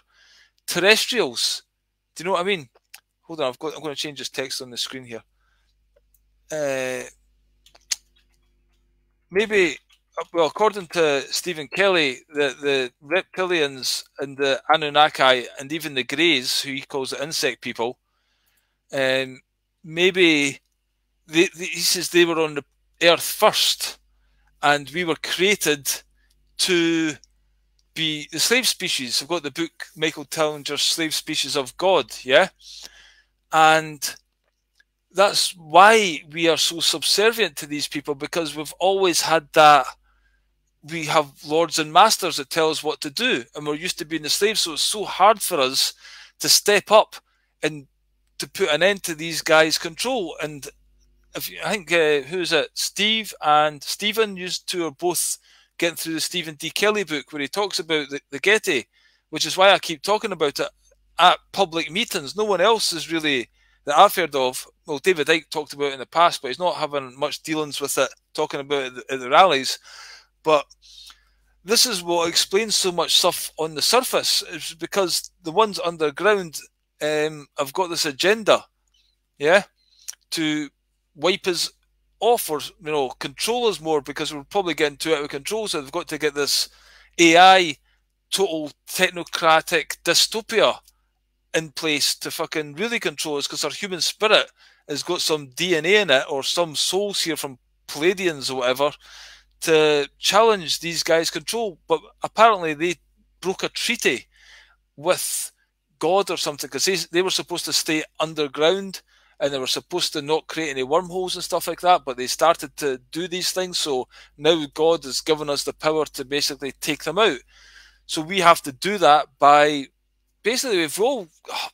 terrestrials. Do you know what I mean? Hold on, I've got. I'm going to change this text on the screen here. Uh, maybe well, according to Stephen Kelly, the, the reptilians and the Anunnaki and even the Greys, who he calls the insect people, um, maybe they, they, he says they were on the earth first and we were created to be the slave species. I've got the book Michael Tellinger's Slave Species of God, yeah? And that's why we are so subservient to these people because we've always had that we have lords and masters that tell us what to do and we're used to being the slaves so it's so hard for us to step up and to put an end to these guys control. And if you, I think uh, who's it? Steve and Stephen used to are both getting through the Stephen D. Kelly book where he talks about the, the Getty which is why I keep talking about it at public meetings. No one else is really that I've heard of, well, David Icke talked about it in the past, but he's not having much dealings with it, talking about it at the rallies. But this is what explains so much stuff on the surface, is because the ones underground um, have got this agenda, yeah, to wipe us off or you know control us more because we're probably getting too out of control. So they've got to get this AI total technocratic dystopia in place to fucking really control us because our human spirit has got some DNA in it or some souls here from Pleiadians or whatever to challenge these guys' control. But apparently they broke a treaty with God or something because they, were supposed to stay underground and they were supposed to not create any wormholes and stuff like that, but they started to do these things. So now God has given us the power to basically take them out. So we have to do that by basically, we've all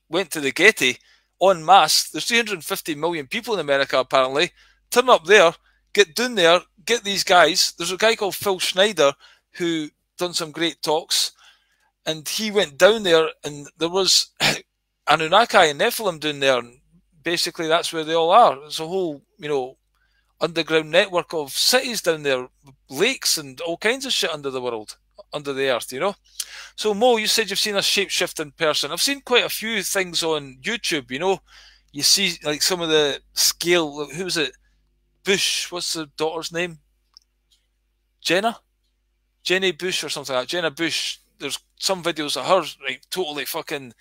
went to the Getty en masse, there's 350 million people in America apparently. Turn up there, get down there, get these guys. There's a guy called Phil Schneider who done some great talks, and he went down there, and there was Anunnaki and Nephilim down there. And basically, that's where they all are. There's a whole, you know, underground network of cities down there, lakes and all kinds of shit under the world, under the earth, you know. So Mo, you said you've seen a shapeshifting person. I've seen quite a few things on YouTube. You know, you see like some of the scale. Who was it? Bush. What's the daughter's name? Jenna. Jenny Bush or something like that. Jenna Bush. There's some videos of her like totally fucking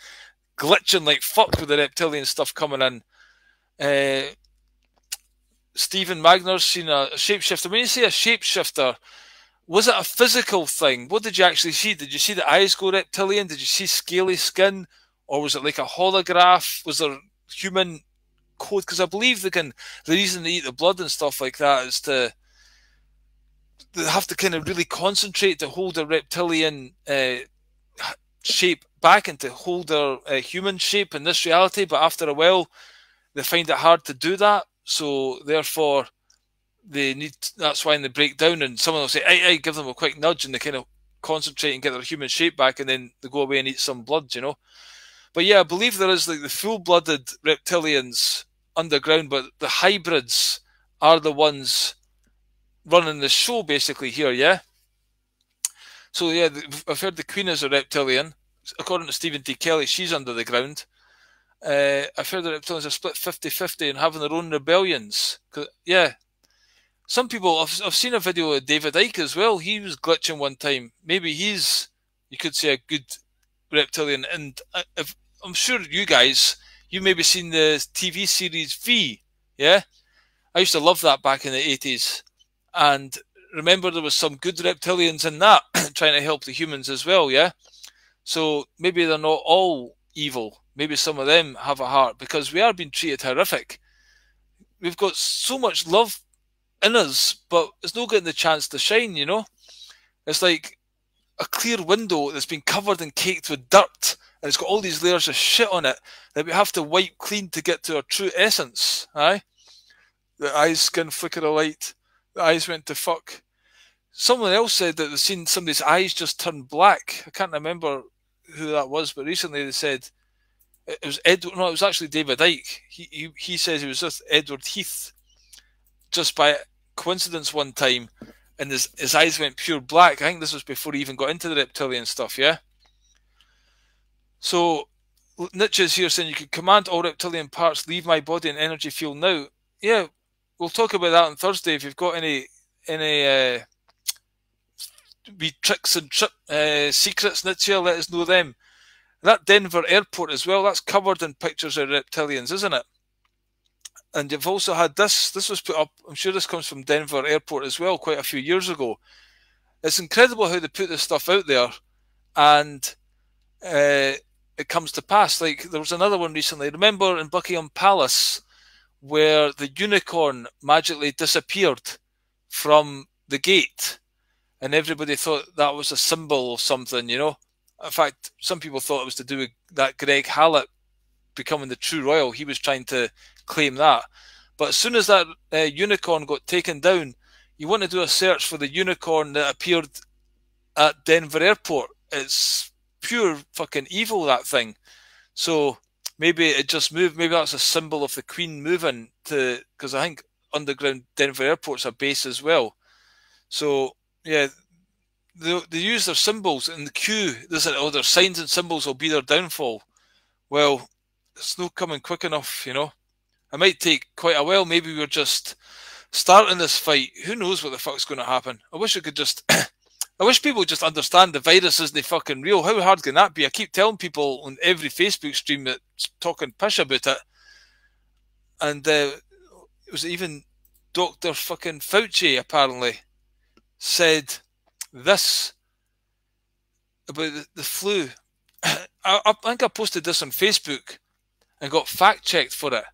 glitching like fuck with the reptilian stuff coming in. Uh, Stephen Magner's seen a, shapeshifter. When you say a shapeshifter, was it a physical thing? What did you actually see? Did you see the eyes go reptilian? Did you see scaly skin? Or was it like a holograph? Was there human code? Because I believe they can, the reason they eat the blood and stuff like that is to, they have to kind of really concentrate to hold a reptilian uh, shape back and to hold their uh, human shape in this reality. But after a while, they find it hard to do that. So therefore, they need that's why they break down and someone will say, "I, I give them a quick nudge," and they kind of concentrate and get their human shape back, and then they go away and eat some blood, you know. But yeah, I believe there is like the full-blooded reptilians underground, but the hybrids are the ones running the show basically here, yeah. So yeah, I've heard the Queen is a reptilian. According to Stephen D. Kelly, she's under the ground. Uh, I've heard the reptilians are split 50-50 and having their own rebellions. Yeah, some people I've, I've seen a video of David Icke as well. He was glitching one time. Maybe he's you could say a good reptilian. And I, I'm sure you guys you maybe seen the TV series V. Yeah, I used to love that back in the eighties. And remember there was some good reptilians in that trying to help the humans as well. Yeah, so maybe they're not all evil. Maybe some of them have a heart because we are being treated horrific. We've got so much love in us, but it's not getting the chance to shine, you know? It's like a clear window that's been covered and caked with dirt and it's got all these layers of shit on it that we have to wipe clean to get to our true essence. Aye? The eyes skin flicker of light. The eyes went to fuck. Someone else said that they've seen somebody's eyes just turn black. I can't remember who that was, but recently they said it was Edward. No, it was actually David Icke. He he, he says he was with Edward Heath just by coincidence one time, and his, his eyes went pure black. I think this was before he even got into the reptilian stuff, yeah? So, Nietzsche's here saying you can command all reptilian parts, leave my body and energy field now. Yeah, we'll talk about that on Thursday. If you've got any any uh, wee tricks and trip uh, secrets, Nietzsche, let us know them. That Denver airport as well, that's covered in pictures of reptilians, isn't it? And you've also had this, this was put up, I'm sure this comes from Denver Airport as well, quite a few years ago. It's incredible how they put this stuff out there and uh, it comes to pass. Like there was another one recently. Remember in Buckingham Palace where the unicorn magically disappeared from the gate and everybody thought that was a symbol of something, you know? In fact, some people thought it was to do with that Greg Hallett becoming the true royal. He was trying to claim that. But as soon as that uh, unicorn got taken down, you want to do a search for the unicorn that appeared at Denver Airport. It's pure fucking evil, that thing. So maybe it just moved. Maybe that's a symbol of the Queen moving to, because I think underground Denver Airport's a base as well. So yeah, they, they use their symbols in the queue. There's oh, their signs and symbols will be their downfall. Well, it's not coming quick enough, you know. It might take quite a while. Maybe we're just starting this fight. Who knows what the fuck's going to happen? I wish I could just. I wish people would just understand the virus isn't fucking real. How hard can that be? I keep telling people on every Facebook stream that's talking pish about it. And uh, it was even Dr. fucking Fauci apparently said this about the, the flu. I, I, think I posted this on Facebook and got fact checked for it.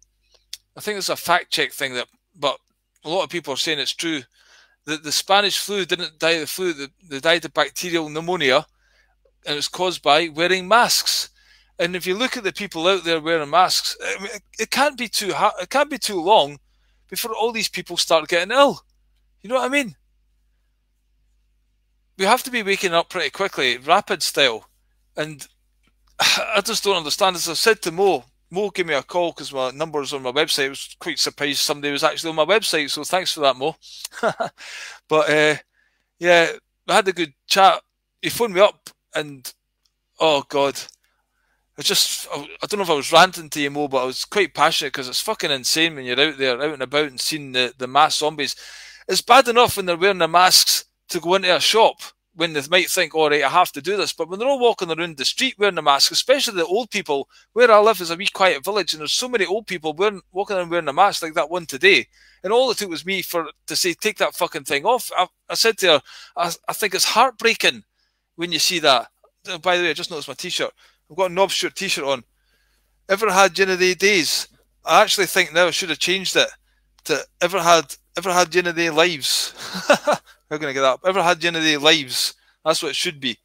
I think it's a fact check thing that, but a lot of people are saying it's true. That the Spanish flu didn't die of the flu; they died of bacterial pneumonia, and it was caused by wearing masks. And if you look at the people out there wearing masks, it can't be too hard, it can't be too long before all these people start getting ill. You know what I mean? We have to be waking up pretty quickly, rapid style. And I just don't understand. As I said to Mo, Mo gave me a call because my number's on my website. I was quite surprised somebody was actually on my website, so thanks for that, Mo. but uh, yeah, I had a good chat. He phoned me up and oh god, I just, I, don't know if I was ranting to you, Mo, but I was quite passionate because it's fucking insane when you're out there, out and about and seeing the, the mass zombies. It's bad enough when they're wearing the masks to go into a shop when they might think, all right, I have to do this. But when they're all walking around the street wearing a mask, especially the old people, where I live is a wee quiet village, and there's so many old people wearing, walking around wearing a mask like that one today. And all it took was me for to say, take that fucking thing off. I, I said to her, I, I think it's heartbreaking when you see that. Uh, by the way, I just noticed my t-shirt. I've got a knob shirt t-shirt on. Ever had gin of the days? I actually think now I should have changed it to ever had ever had gin of the lives. How can I get that? Ever had gin of the lives? That's what it should be.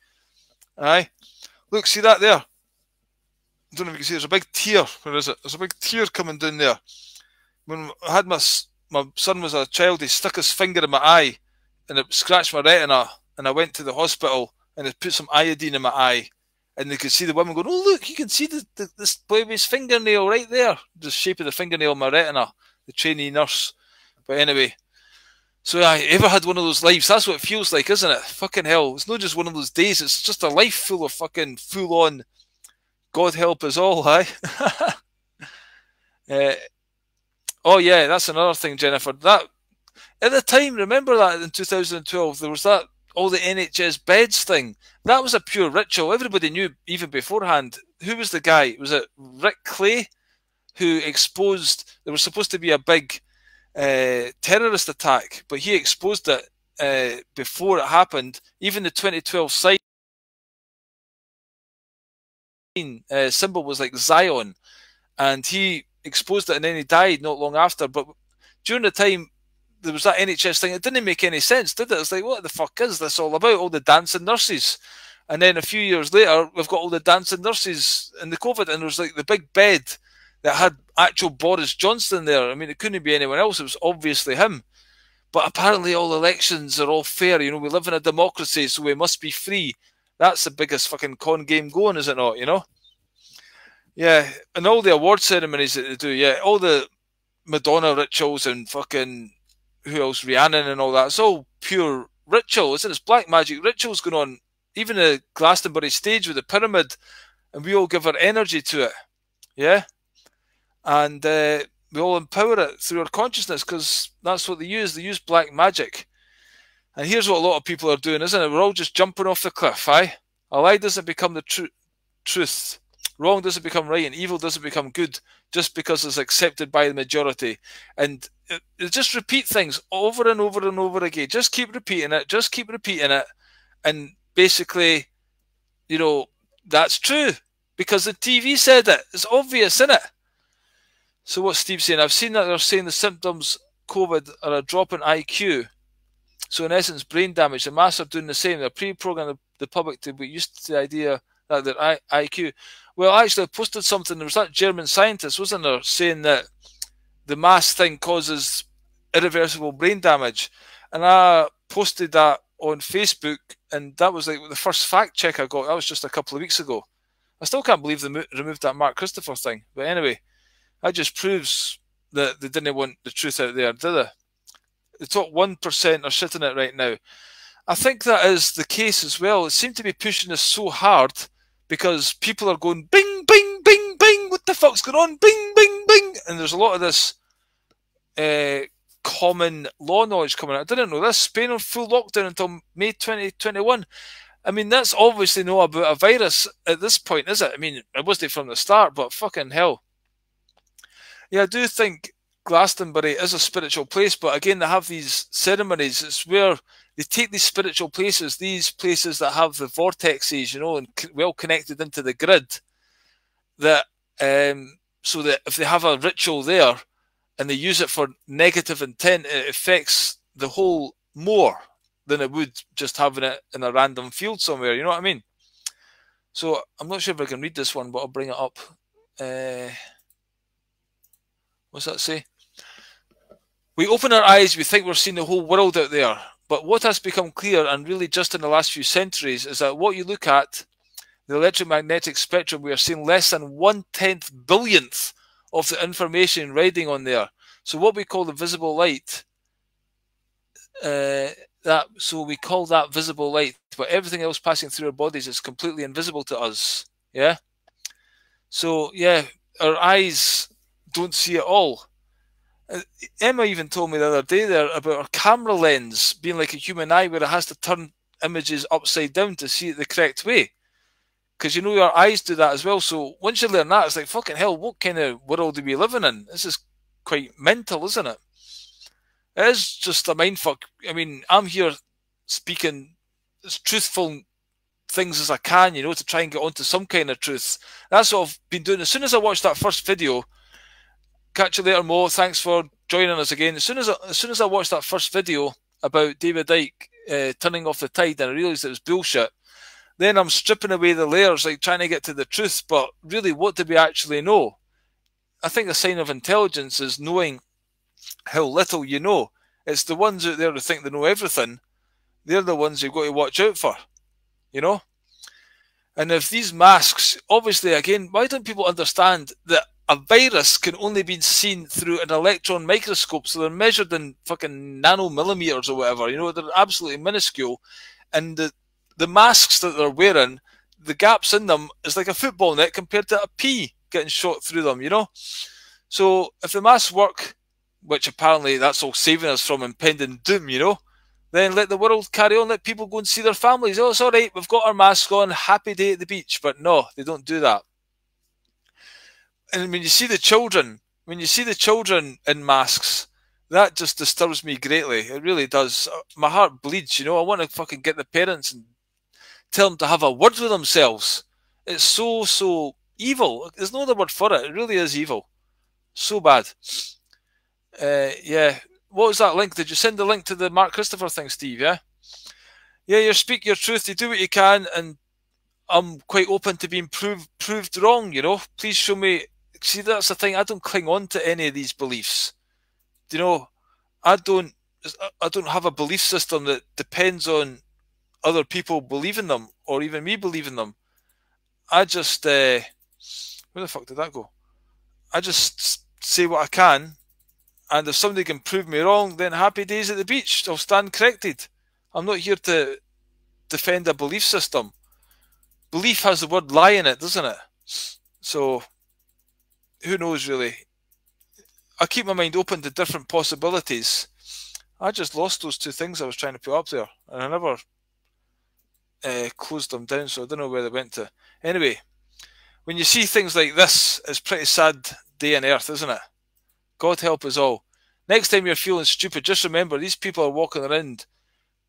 Aye. Look, see that there? I don't know if you can see. There's a big tear. Where is it? There's a big tear coming down there. When I had my my son was a child, he stuck his finger in my eye, and it scratched my retina. And I went to the hospital, and they put some iodine in my eye, and they could see the woman going, "Oh look, you can see the, the this baby's fingernail right there, the shape of the fingernail on my retina." The trainee nurse, but anyway. So I ever had one of those lives. That's what it feels like, isn't it? Fucking hell! It's not just one of those days. It's just a life full of fucking full on. God help us all, hi. uh, oh yeah, that's another thing, Jennifer. That at the time, remember that in 2012 there was that all the NHS beds thing. That was a pure ritual. Everybody knew even beforehand. Who was the guy? Was it Rik Clay who exposed? There was supposed to be a big uh, terrorist attack, but he exposed it uh, before it happened. Even the 2012 sign uh, symbol was like Zion, and he exposed it, and then he died not long after. But during the time there was that NHS thing. It didn't make any sense, did it? It's like, what the fuck is this all about? All the dancing nurses. And then a few years later, we've got all the dancing nurses in the COVID, and there's like the big bed that had actual Boris Johnson there. I mean, it couldn't be anyone else. It was obviously him. But apparently, all elections are all fair. You know, we live in a democracy, so we must be free. That's the biggest fucking con game going, is it not? You know? Yeah, and all the award ceremonies that they do, yeah, all the Madonna rituals and fucking who else, Rihanna and all that. It's all pure ritual, isn't it? It's black magic rituals going on. Even the Glastonbury stage with the pyramid, and we all give our energy to it. Yeah? And uh, we all empower it through our consciousness because that's what they use. They use black magic. And here's what a lot of people are doing, isn't it? We're all just jumping off the cliff, aye? A lie doesn't become the tr- truth. Wrong doesn't become right, and evil doesn't become good just because it's accepted by the majority. And it, it just repeat things over and over and over again. Just keep repeating it. Just keep repeating it. And basically, you know, that's true because the TV said it. It's obvious, isn't it? So what's Steve saying? I've seen that they're saying the symptoms COVID are a drop in IQ. So in essence, brain damage. The masks are doing the same. They're pre-programming the public to be used to the idea that their IQ. Well, actually, I posted something. There was that German scientist, wasn't there, saying that the mask thing causes irreversible brain damage, and I posted that on Facebook, and that was like the first fact check I got. That was just a couple of weeks ago. I still can't believe they removed that Mark Christopher thing. But anyway, that just proves that they didn't want the truth out there, did they? The top one percent are sitting it right now. I think that is the case as well. It seemed to be pushing us so hard because people are going bing, bing, bing, bing. What the fuck's going on? Bing, bing, bing. And there's a lot of this uh, common law knowledge coming out. I didn't know this. Spain on full lockdown until May 2021. I mean, that's obviously not about a virus at this point, is it? I mean, it wasn't from the start, but fucking hell. Yeah, I do think Glastonbury is a spiritual place, but again, they have these ceremonies. It's where they take these spiritual places, these places that have the vortexes, you know, and well connected into the grid. That um, so that if they have a ritual there and they use it for negative intent, it affects the whole more than it would just having it in a random field somewhere. You know what I mean? So I'm not sure if I can read this one, but I'll bring it up. Uh, what's that say? We open our eyes, we think we're seeing the whole world out there. But what has become clear, and really just in the last few centuries, is that what you look at, the electromagnetic spectrum, we are seeing less than one tenth billionth of the information riding on there. So what we call the visible light, uh, that so we call that visible light, but everything else passing through our bodies is completely invisible to us. Yeah. So yeah, our eyes don't see it all. Uh, Emma even told me the other day there about her camera lens being like a human eye, where it has to turn images upside down to see it the correct way. Because you know your eyes do that as well. So once you learn that, it's like fucking hell. What kind of world are we living in? This is quite mental, isn't it? It is just a mindfuck. I mean, I'm here speaking as truthful things as I can, you know, to try and get onto some kind of truth. That's what I've been doing. As soon as I watched that first video, Catch you later, Mo. Thanks for joining us again. As soon as I, as soon as I watched that first video about David Icke uh, turning off the tide, and I realised it was bullshit. Then I'm stripping away the layers, like trying to get to the truth. But really, what do we actually know? I think a sign of intelligence is knowing how little you know. It's the ones out there who think they know everything. They're the ones you've got to watch out for. You know. And if these masks, obviously, again, why don't people understand that a virus can only be seen through an electron microscope, so they're measured in fucking nanomillimeters or whatever. You know, they're absolutely minuscule, and the the masks that they're wearing, the gaps in them is like a football net compared to a pea getting shot through them. You know, so if the masks work, which apparently that's all saving us from impending doom, you know, then let the world carry on. Let people go and see their families. Oh, it's all right. We've got our masks on. Happy day at the beach. But no, they don't do that and when you see the children, when you see the children in masks, that just disturbs me greatly. It really does. My heart bleeds. You know, I want to fucking get the parents and tell them to have a word with themselves. It's so so evil. There's no other word for it. It really is evil. So bad. Uh, yeah. What was that link? Did you send the link to the Mark Christopher thing, Steve? Yeah. Yeah. You speak your truth. You do what you can, and I'm quite open to being proved proved wrong. You know. Please show me see, that's the thing. I don't cling on to any of these beliefs. You know, I don't. I don't have a belief system that depends on other people believing them or even me believing them. I just uh, where the fuck did that go? I just say what I can, and if somebody can prove me wrong, then happy days at the beach. I'll stand corrected. I'm not here to defend a belief system. Belief has the word lie in it, doesn't it? So who knows really? I keep my mind open to different possibilities. I just lost those two things I was trying to put up there, and I never uh, closed them down, so I don't know where they went to. Anyway, when you see things like this, it's pretty sad day on earth, isn't it? God help us all. Next time you're feeling stupid, just remember these people are walking around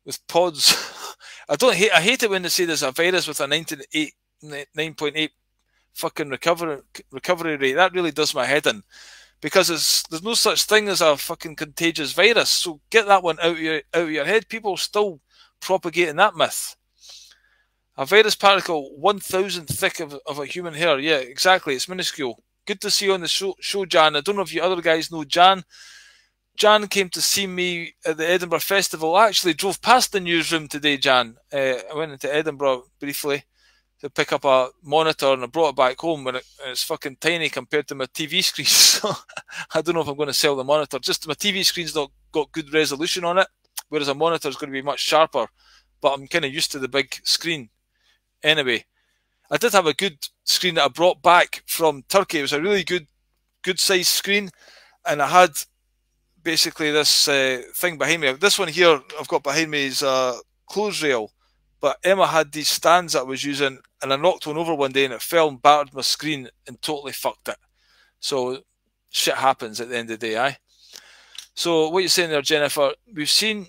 with pods. I don't hate. I hate it when they say there's a virus with a 9.8 fucking recovery recovery rate. That really does my head in. Because there's no such thing as a fucking contagious virus. So get that one out of your out of your head. People still propagating that myth. A virus particle one thousandth thick of, of a human hair. Yeah, exactly. It's minuscule. Good to see you on the show, show, Jan. I don't know if you other guys know Jan. Jan came to see me at the Edinburgh Festival. I actually drove past the newsroom today, Jan. Uh, I went into Edinburgh briefly to pick up a monitor and I brought it back home and, it, and it's fucking tiny compared to my TV screen. So I don't know if I'm going to sell the monitor. Just my TV screen's not got good resolution on it, whereas a monitor is going to be much sharper. But I'm kind of used to the big screen. Anyway, I did have a good screen that I brought back from Turkey. It was a really good, good size screen, and I had basically this uh, thing behind me. This one here I've got behind me is a clothes rail, but Emma had these stands that I was using, and I knocked one over one day and it fell and battered my screen and totally fucked it. So shit happens at the end of the day, aye. So what you're saying there, Jennifer? We've seen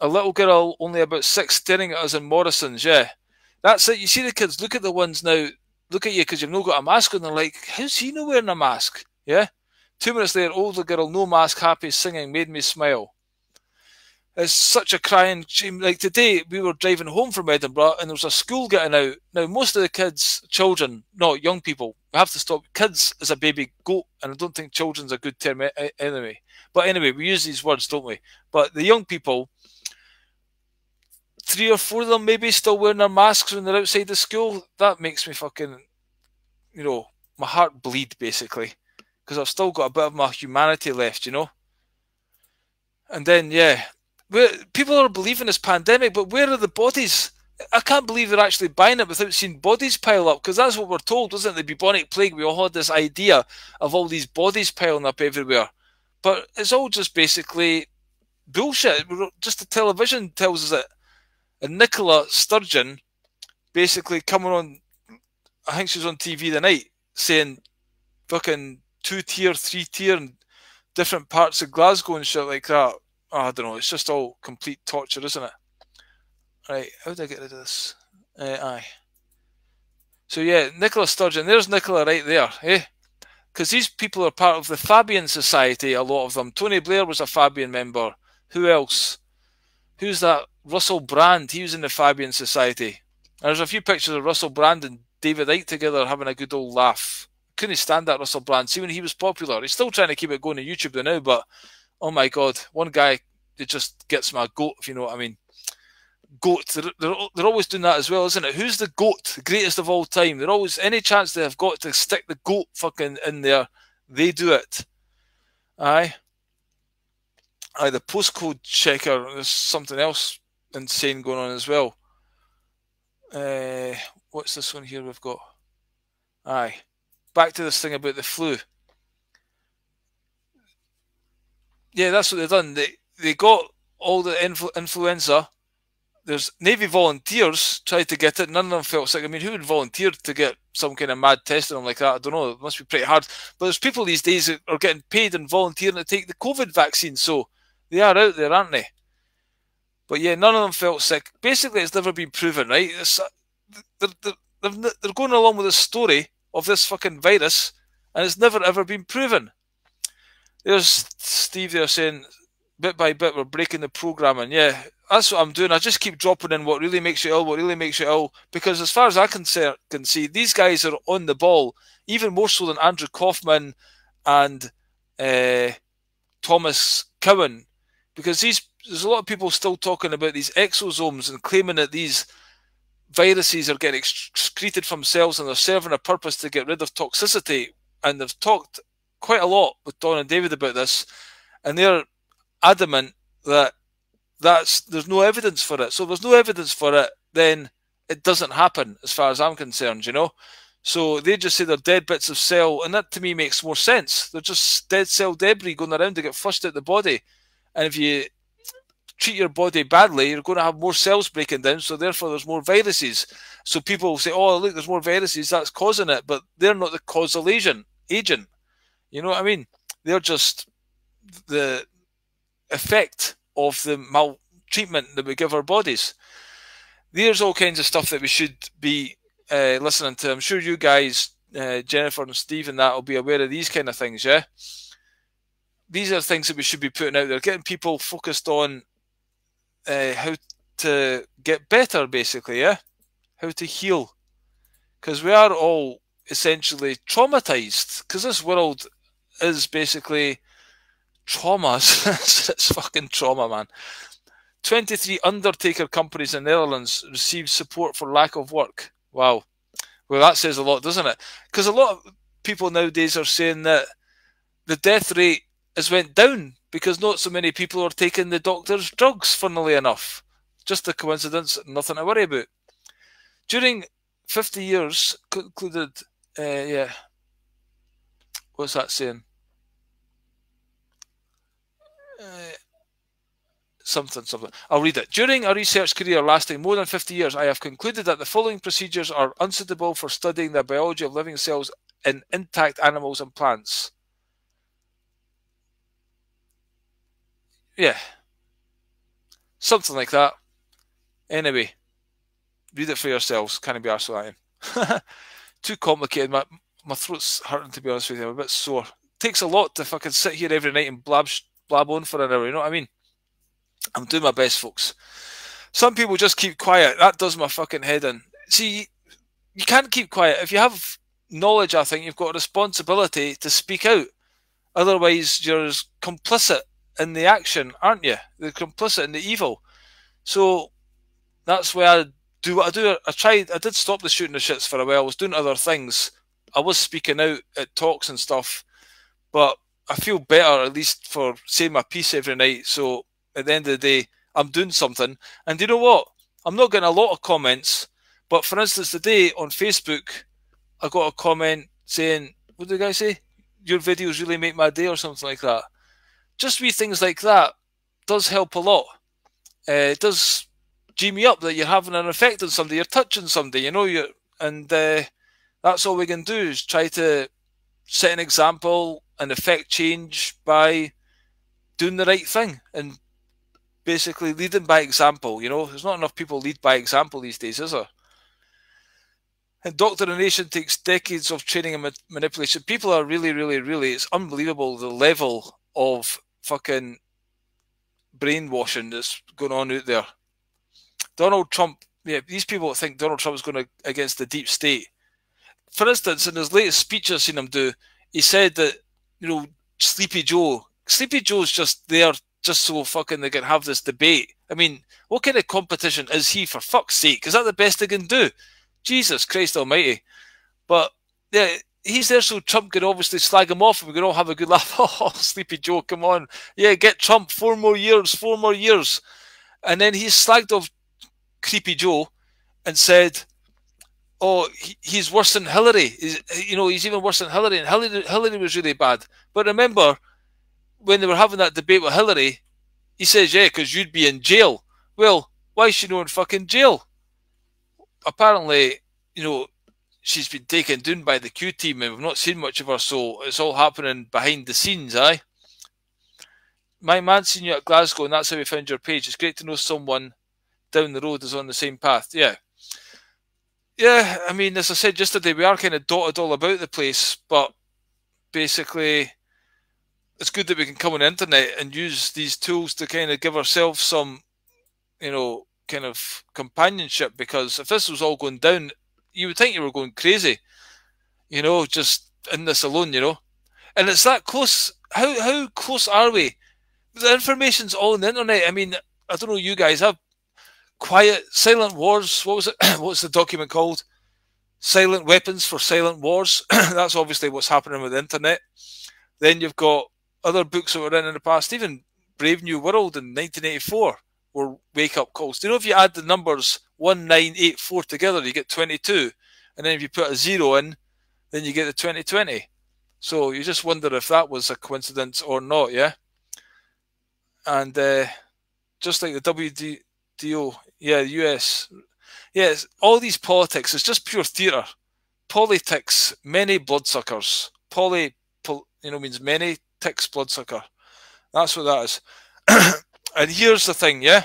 a little girl only about six staring at us in Morrison's. Yeah, that's it. You see the kids. Look at the ones now. Look at you because you've not got a mask on. They're like, how's he not wearing a mask? Yeah. Two minutes later, older girl, no mask, happy, singing, made me smile. It's such a crying shame. Like today, we were driving home from Edinburgh and there was a school getting out. Now, most of the kids, children, not young people, we have to stop. Kids is a baby goat, and I don't think children's a good term anyway. But anyway, we use these words, don't we? But the young people, three or four of them maybe still wearing their masks when they're outside the school. That makes me fucking, you know, my heart bleed basically because I've still got a bit of my humanity left, you know. And then, yeah, people are believing this pandemic, but where are the bodies? I can't believe they're actually buying it without seeing bodies pile up because that's what we're told, wasn't it? The bubonic plague, we all had this idea of all these bodies piling up everywhere. But it's all just basically bullshit. Just the television tells us it. And Nicola Sturgeon basically coming on, I think she was on TV the night saying fucking two tier, three tier, and different parts of Glasgow and shit like that. Oh, I don't know. It's just all complete torture, isn't it? Right, how do I get rid of this? Uh, aye. So yeah, Nicola Sturgeon. There's Nicola right there, eh? Because these people are part of the Fabian Society. A lot of them. Tony Blair was a Fabian member. Who else? Who's that? Russell Brand. He was in the Fabian Society. And there's a few pictures of Russell Brand and David Icke together having a good old laugh couldn't stand that Russell Brand. See when he was popular, he's still trying to keep it going on YouTube now, but oh my god, one guy it just gets my goat, if you know what I mean. Goat, they're, they're, they're always doing that as well, isn't it? Who's the goat, greatest of all time? They're always any chance they have got to stick the goat fucking in there, they do it. Aye. Aye, the postcode checker. There's something else insane going on as well. Uh, what's this one here we've got? Aye back to this thing about the flu. Yeah, that's what they've done. They they got all the influ- influenza. There's Navy volunteers tried to get it. None of them felt sick. I mean, who would volunteer to get some kind of mad test on them like that? I don't know. It must be pretty hard. But there's people these days that are getting paid and volunteering to take the COVID vaccine. So they are out there, aren't they? But yeah, none of them felt sick. Basically, it's never been proven, right? It's, they're, they're, they're going along with a story of this fucking virus, and it's never ever been proven. There's Steve there saying, bit by bit, we're breaking the programming. Yeah, that's what I'm doing. I just keep dropping in what really makes you ill, what really makes you ill, because as far as I can, can see, these guys are on the ball, even more so than Andrew Kaufman and uh, Thomas Cowan, because these there's a lot of people still talking about these exosomes and claiming that these viruses are getting excreted from cells and they're serving a purpose to get rid of toxicity. And they've talked quite a lot with Dawn and David about this, and they're adamant that that's there's no evidence for it. So there's no evidence for it, then it doesn't happen, as far as I'm concerned. You know. So they just say they're dead bits of cell, and that to me makes more sense. They're just dead cell debris going around to get flushed out the body. And if you treat your body badly, you're going to have more cells breaking down, so therefore there's more viruses. So people say, oh, look, there's more viruses, that's causing it, but they're not the causal agent. agent. You know what I mean? They're just the effect of the maltreatment that we give our bodies. There's all kinds of stuff that we should be uh, listening to. I'm sure you guys, uh, Jennifer and Steve, and that will be aware of these kind of things, yeah? These are things that we should be putting out there, getting people focused on uh, how to get better, basically, yeah? How to heal. Because we are all essentially traumatized. Because this world is basically traumas. it's fucking trauma, man. 23 undertaker companies in the Netherlands received support for lack of work. Wow. Well, that says a lot, doesn't it? Because a lot of people nowadays are saying that the death rate has went down because not so many people are taking the doctor's drugs, funnily enough. Just a coincidence, nothing to worry about. During 50 years, concluded, uh, yeah, what's that saying? Something, something. I'll read it. During a research career lasting more than 50 years, I have concluded that the following procedures are unsuitable for studying the biology of living cells in intact animals and plants. Yeah. Something like that. Anyway, read it for yourselves. Can't be arsed. Too complicated. My, my throat's hurting, to be honest with you. I'm a bit sore. takes a lot to fucking sit here every night and blab, blab on for an hour. You know what I mean? I'm doing my best, folks. Some people just keep quiet. That does my fucking head in. See, you can't keep quiet. If you have knowledge, I think you've got a responsibility to speak out. Otherwise, you're complicit in the action, aren't you? You're complicit in the evil. So that's why I do what I do. I tried. I did stop the shooting the shits for a while. I was doing other things. I was speaking out at talks and stuff, but I feel better at least for saying my piece every night. So at the end of the day, I'm doing something. And you know what? I'm not getting a lot of comments, but for instance, today on Facebook, I got a comment saying, "What did the guy say? Your videos really make my day," or something like that. Just wee things like that does help a lot. Uh, it does g me up that you're having an effect on somebody, you're touching somebody, you know, you and uh, that's all we can do is try to set an example and affect change by doing the right thing and basically leading by example. You know, there's not enough people lead by example these days, is there? And Indoctrination takes decades of training and ma- manipulation. People are really, really, really, it's unbelievable the level of fucking brainwashing that's going on out there. Donald Trump, yeah, these people think Donald Trump is going to, against the deep state. For instance, in his latest speech I've seen him do, he said that, you know, Sleepy Joe, Sleepy Joe's just there just so fucking they can have this debate. I mean, what kind of competition is he for fuck's sake? Is that the best they can do? Jesus Christ Almighty! But yeah, he's there so Trump can obviously slag him off and we can all have a good laugh. Oh, Sleepy Joe, come on, yeah, get Trump four more years, four more years, and then he's slagged off Creepy Joe and said, "Oh, he, he's worse than Hillary. He's, you know, he's even worse than Hillary, and Hillary, Hillary was really bad." But remember, when they were having that debate with Hillary, he says, yeah, because you'd be in jail. Well, why is she not in fucking jail? Apparently, you know, she's been taken down by the Q team and we've not seen much of her, so it's all happening behind the scenes, aye? My man seen you at Glasgow and that's how we found your page. It's great to know someone down the road is on the same path. Yeah. Yeah, I mean, as I said yesterday, we are kind of dotted all about the place, but basically, it's good that we can come on the internet and use these tools to kind of give ourselves some, you know, kind of companionship. Because if this was all going down, you would think you were going crazy, you know, just in this alone, you know. And it's that close. How how close are we? The information's all on the internet. I mean, I don't know. You guys have quiet, silent wars. What was it? What's the document called? Silent weapons for silent wars. That's obviously what's happening with the internet. Then you've got other books that were written in the past, even Brave New World in 1984 were wake up calls. Do you know if you add the numbers 1984 together, you get 22, and then if you put a zero in, then you get the 2020. So you just wonder if that was a coincidence or not, yeah? And uh, just like the WDO, yeah, US, yes, all these politics is just pure theatre. Politics, many bloodsuckers. Poly, pol, you know, means many ticks bloodsucker. That's what that is. and here's the thing, yeah?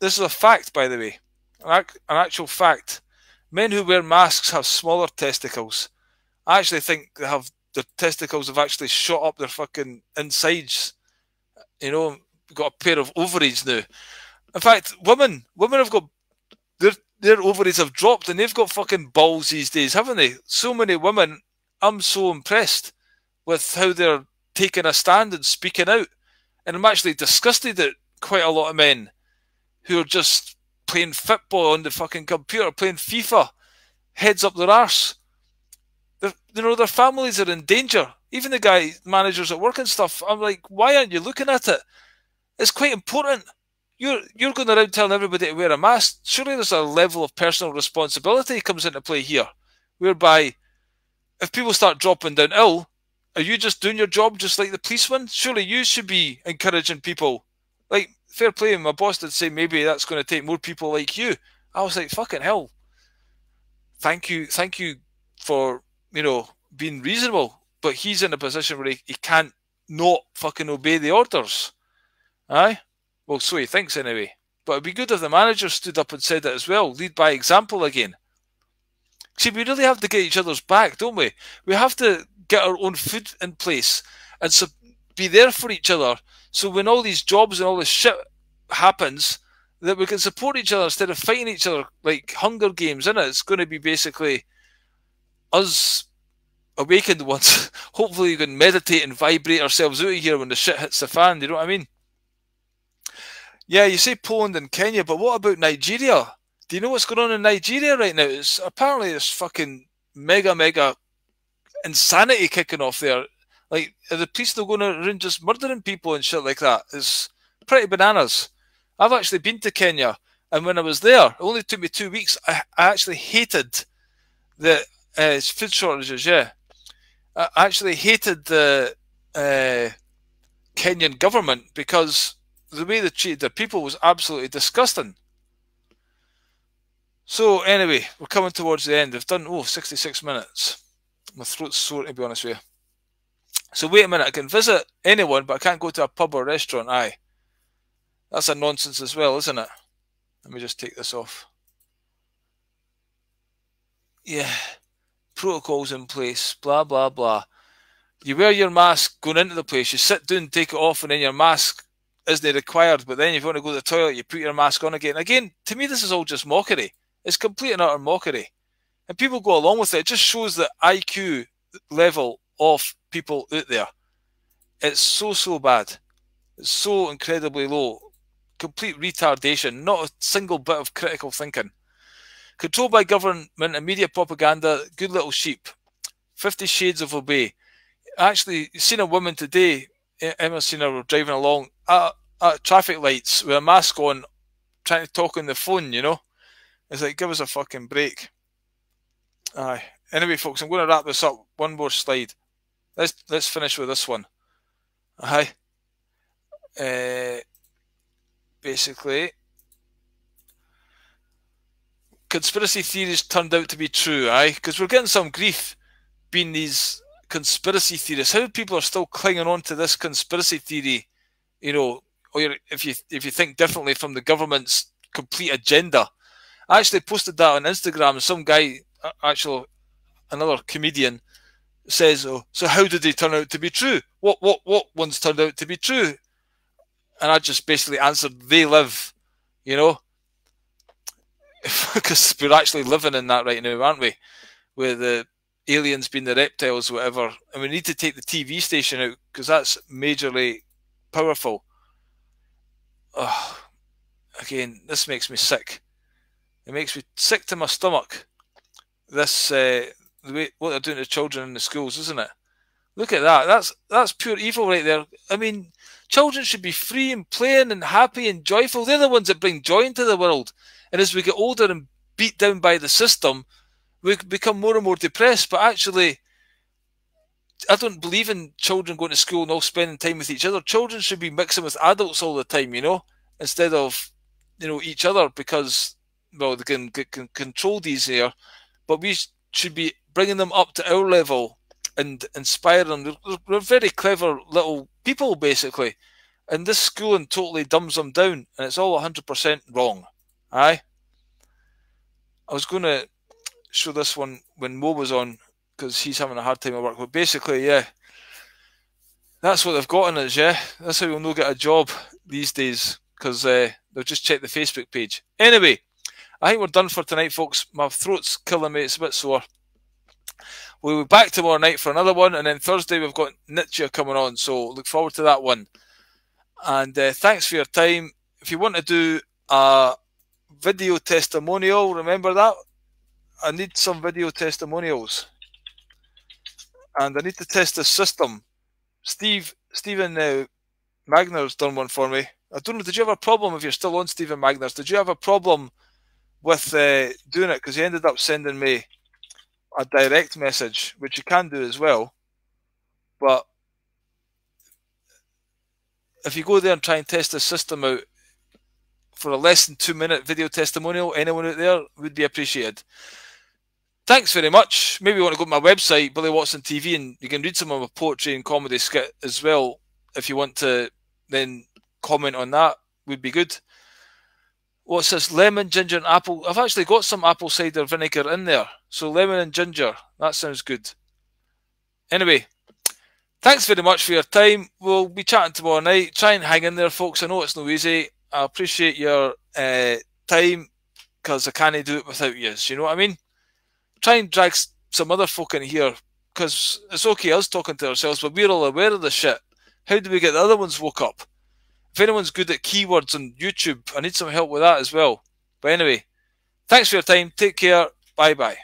This is a fact, by the way. An, an actual fact. Men who wear masks have smaller testicles. I actually think they have their testicles have actually shot up their fucking insides. You know, got a pair of ovaries now. In fact, women, women have got their their ovaries have dropped and they've got fucking balls these days, haven't they? So many women. I'm so impressed with how they're taking a stand and speaking out. And I'm actually disgusted at quite a lot of men who are just playing football on the fucking computer, playing FIFA, heads up their arse. They're, you know, their families are in danger. Even the guy managers at work and stuff. I'm like, why aren't you looking at it? It's quite important. You're you're going around telling everybody to wear a mask. Surely there's a level of personal responsibility comes into play here, whereby if people start dropping down ill, are you just doing your job just like the policeman? Surely you should be encouraging people. Like, fair play, my boss did say maybe that's going to take more people like you. I was like, fucking hell. Thank you, thank you for, you know, being reasonable. But he's in a position where he, he can't not fucking obey the orders. Aye? Well, so he thinks anyway. But it'd be good if the manager stood up and said it as well. Lead by example again. See, we really have to get each other's back, don't we? We have to get our own food in place and so be there for each other. So when all these jobs and all this shit happens, that we can support each other instead of fighting each other like Hunger Games, isn't? It's going to be basically us awakened ones. Hopefully, we can meditate and vibrate ourselves out of here when the shit hits the fan. You know what I mean? Yeah, you say Poland and Kenya, but what about Nigeria? Do you know what's going on in Nigeria right now? It's apparently it's fucking mega, mega insanity kicking off there. Like, are the police still going around just murdering people and shit like that? It's pretty bananas. I've actually been to Kenya, and when I was there, it only took me two weeks. I, I actually hated the uh, food shortages. Yeah, I actually hated the uh, Kenyan government because the way they treated their people was absolutely disgusting. So anyway, we're coming towards the end. I've done oh 66 minutes. My throat's sore to be honest with you. So wait a minute, I can visit anyone, but I can't go to a pub or restaurant. Aye. That's a nonsense as well, isn't it? Let me just take this off. Yeah. Protocols in place, blah blah blah. You wear your mask going into the place, you sit down, take it off, and then your mask isn't required. But then if you want to go to the toilet, you put your mask on again. Again, to me, this is all just mockery. It's complete and utter mockery. And people go along with it. It just shows the IQ level of people out there. It's so, so bad. It's so incredibly low. Complete retardation, not a single bit of critical thinking. Controlled by government and media propaganda, good little sheep. Fifty Shades of Obey. Actually, seen a woman today, Emma seen her driving along at, at traffic lights with a mask on, trying to talk on the phone, you know? It's like, give us a fucking break. Aye. Anyway, folks, I'm going to wrap this up. One more slide. Let's let's finish with this one. Aye. Uh, basically, conspiracy theories turned out to be true. Aye, because we're getting some grief being these conspiracy theorists. How people are still clinging on to this conspiracy theory, you know, oh, or if you if you think differently from the government's complete agenda I actually posted that on Instagram. Some guy, actually, another comedian, says, "Oh, so how did they turn out to be true? What what what ones turned out to be true?" And I just basically answered, "They live," you know, because we're actually living in that right now, aren't we? With the aliens being the reptiles, whatever, and we need to take the TV station out because that's majorly powerful. Oh, again, this makes me sick. It makes me sick to my stomach. This uh, the way what they're doing to children in the schools, isn't it? Look at that. That's that's pure evil right there. I mean, children should be free and playing and happy and joyful. They're the ones that bring joy into the world. And as we get older and beat down by the system, we become more and more depressed. But actually, I don't believe in children going to school and all spending time with each other. Children should be mixing with adults all the time, you know, instead of you know each other because well, they can, can control these here, but we should be bringing them up to our level and inspire them. They're, very clever little people, basically. And this schooling totally dumbs them down, and it's all 100% wrong. Aye? I was going to show this one when Mo was on, because he's having a hard time at work. But basically, yeah, that's what they've got in us, yeah? That's how you'll no get a job these days, because uh, they'll just check the Facebook page. Anyway, I think we're done for tonight, folks. My throat's killing me. It's a bit sore. We'll be back tomorrow night for another one, and then Thursday we've got Nietzsche coming on, so look forward to that one. And uh, thanks for your time. If you want to do a video testimonial, remember that? I need some video testimonials. And I need to test the system. Steve, Stephen uh, Magner's done one for me. I don't know, did you have a problem if you're still on Stephen Magner's? Did you have a problem with uh, doing it because he ended up sending me a direct message, which you can do as well. But if you go there and try and test the system out for a less than two minute video testimonial, anyone out there would be appreciated. Thanks very much. Maybe you want to go to my website, Billy Watson TV, and you can read some of my poetry and comedy skit as well. If you want to then comment on that, would be good. What's this? Lemon, ginger, and apple. I've actually got some apple cider vinegar in there. So lemon and ginger. That sounds good. Anyway, thanks very much for your time. We'll be chatting tomorrow night. Try and hang in there, folks. I know it's no easy. I appreciate your uh, time because I can't do it without you. You know what I mean? Try and drag some other folk in here because it's okay us talking to ourselves, but we're all aware of the shit. How do we get the other ones woke up? If anyone's good at keywords on YouTube, I need some help with that as well. But anyway, thanks for your time. Take care. Bye bye.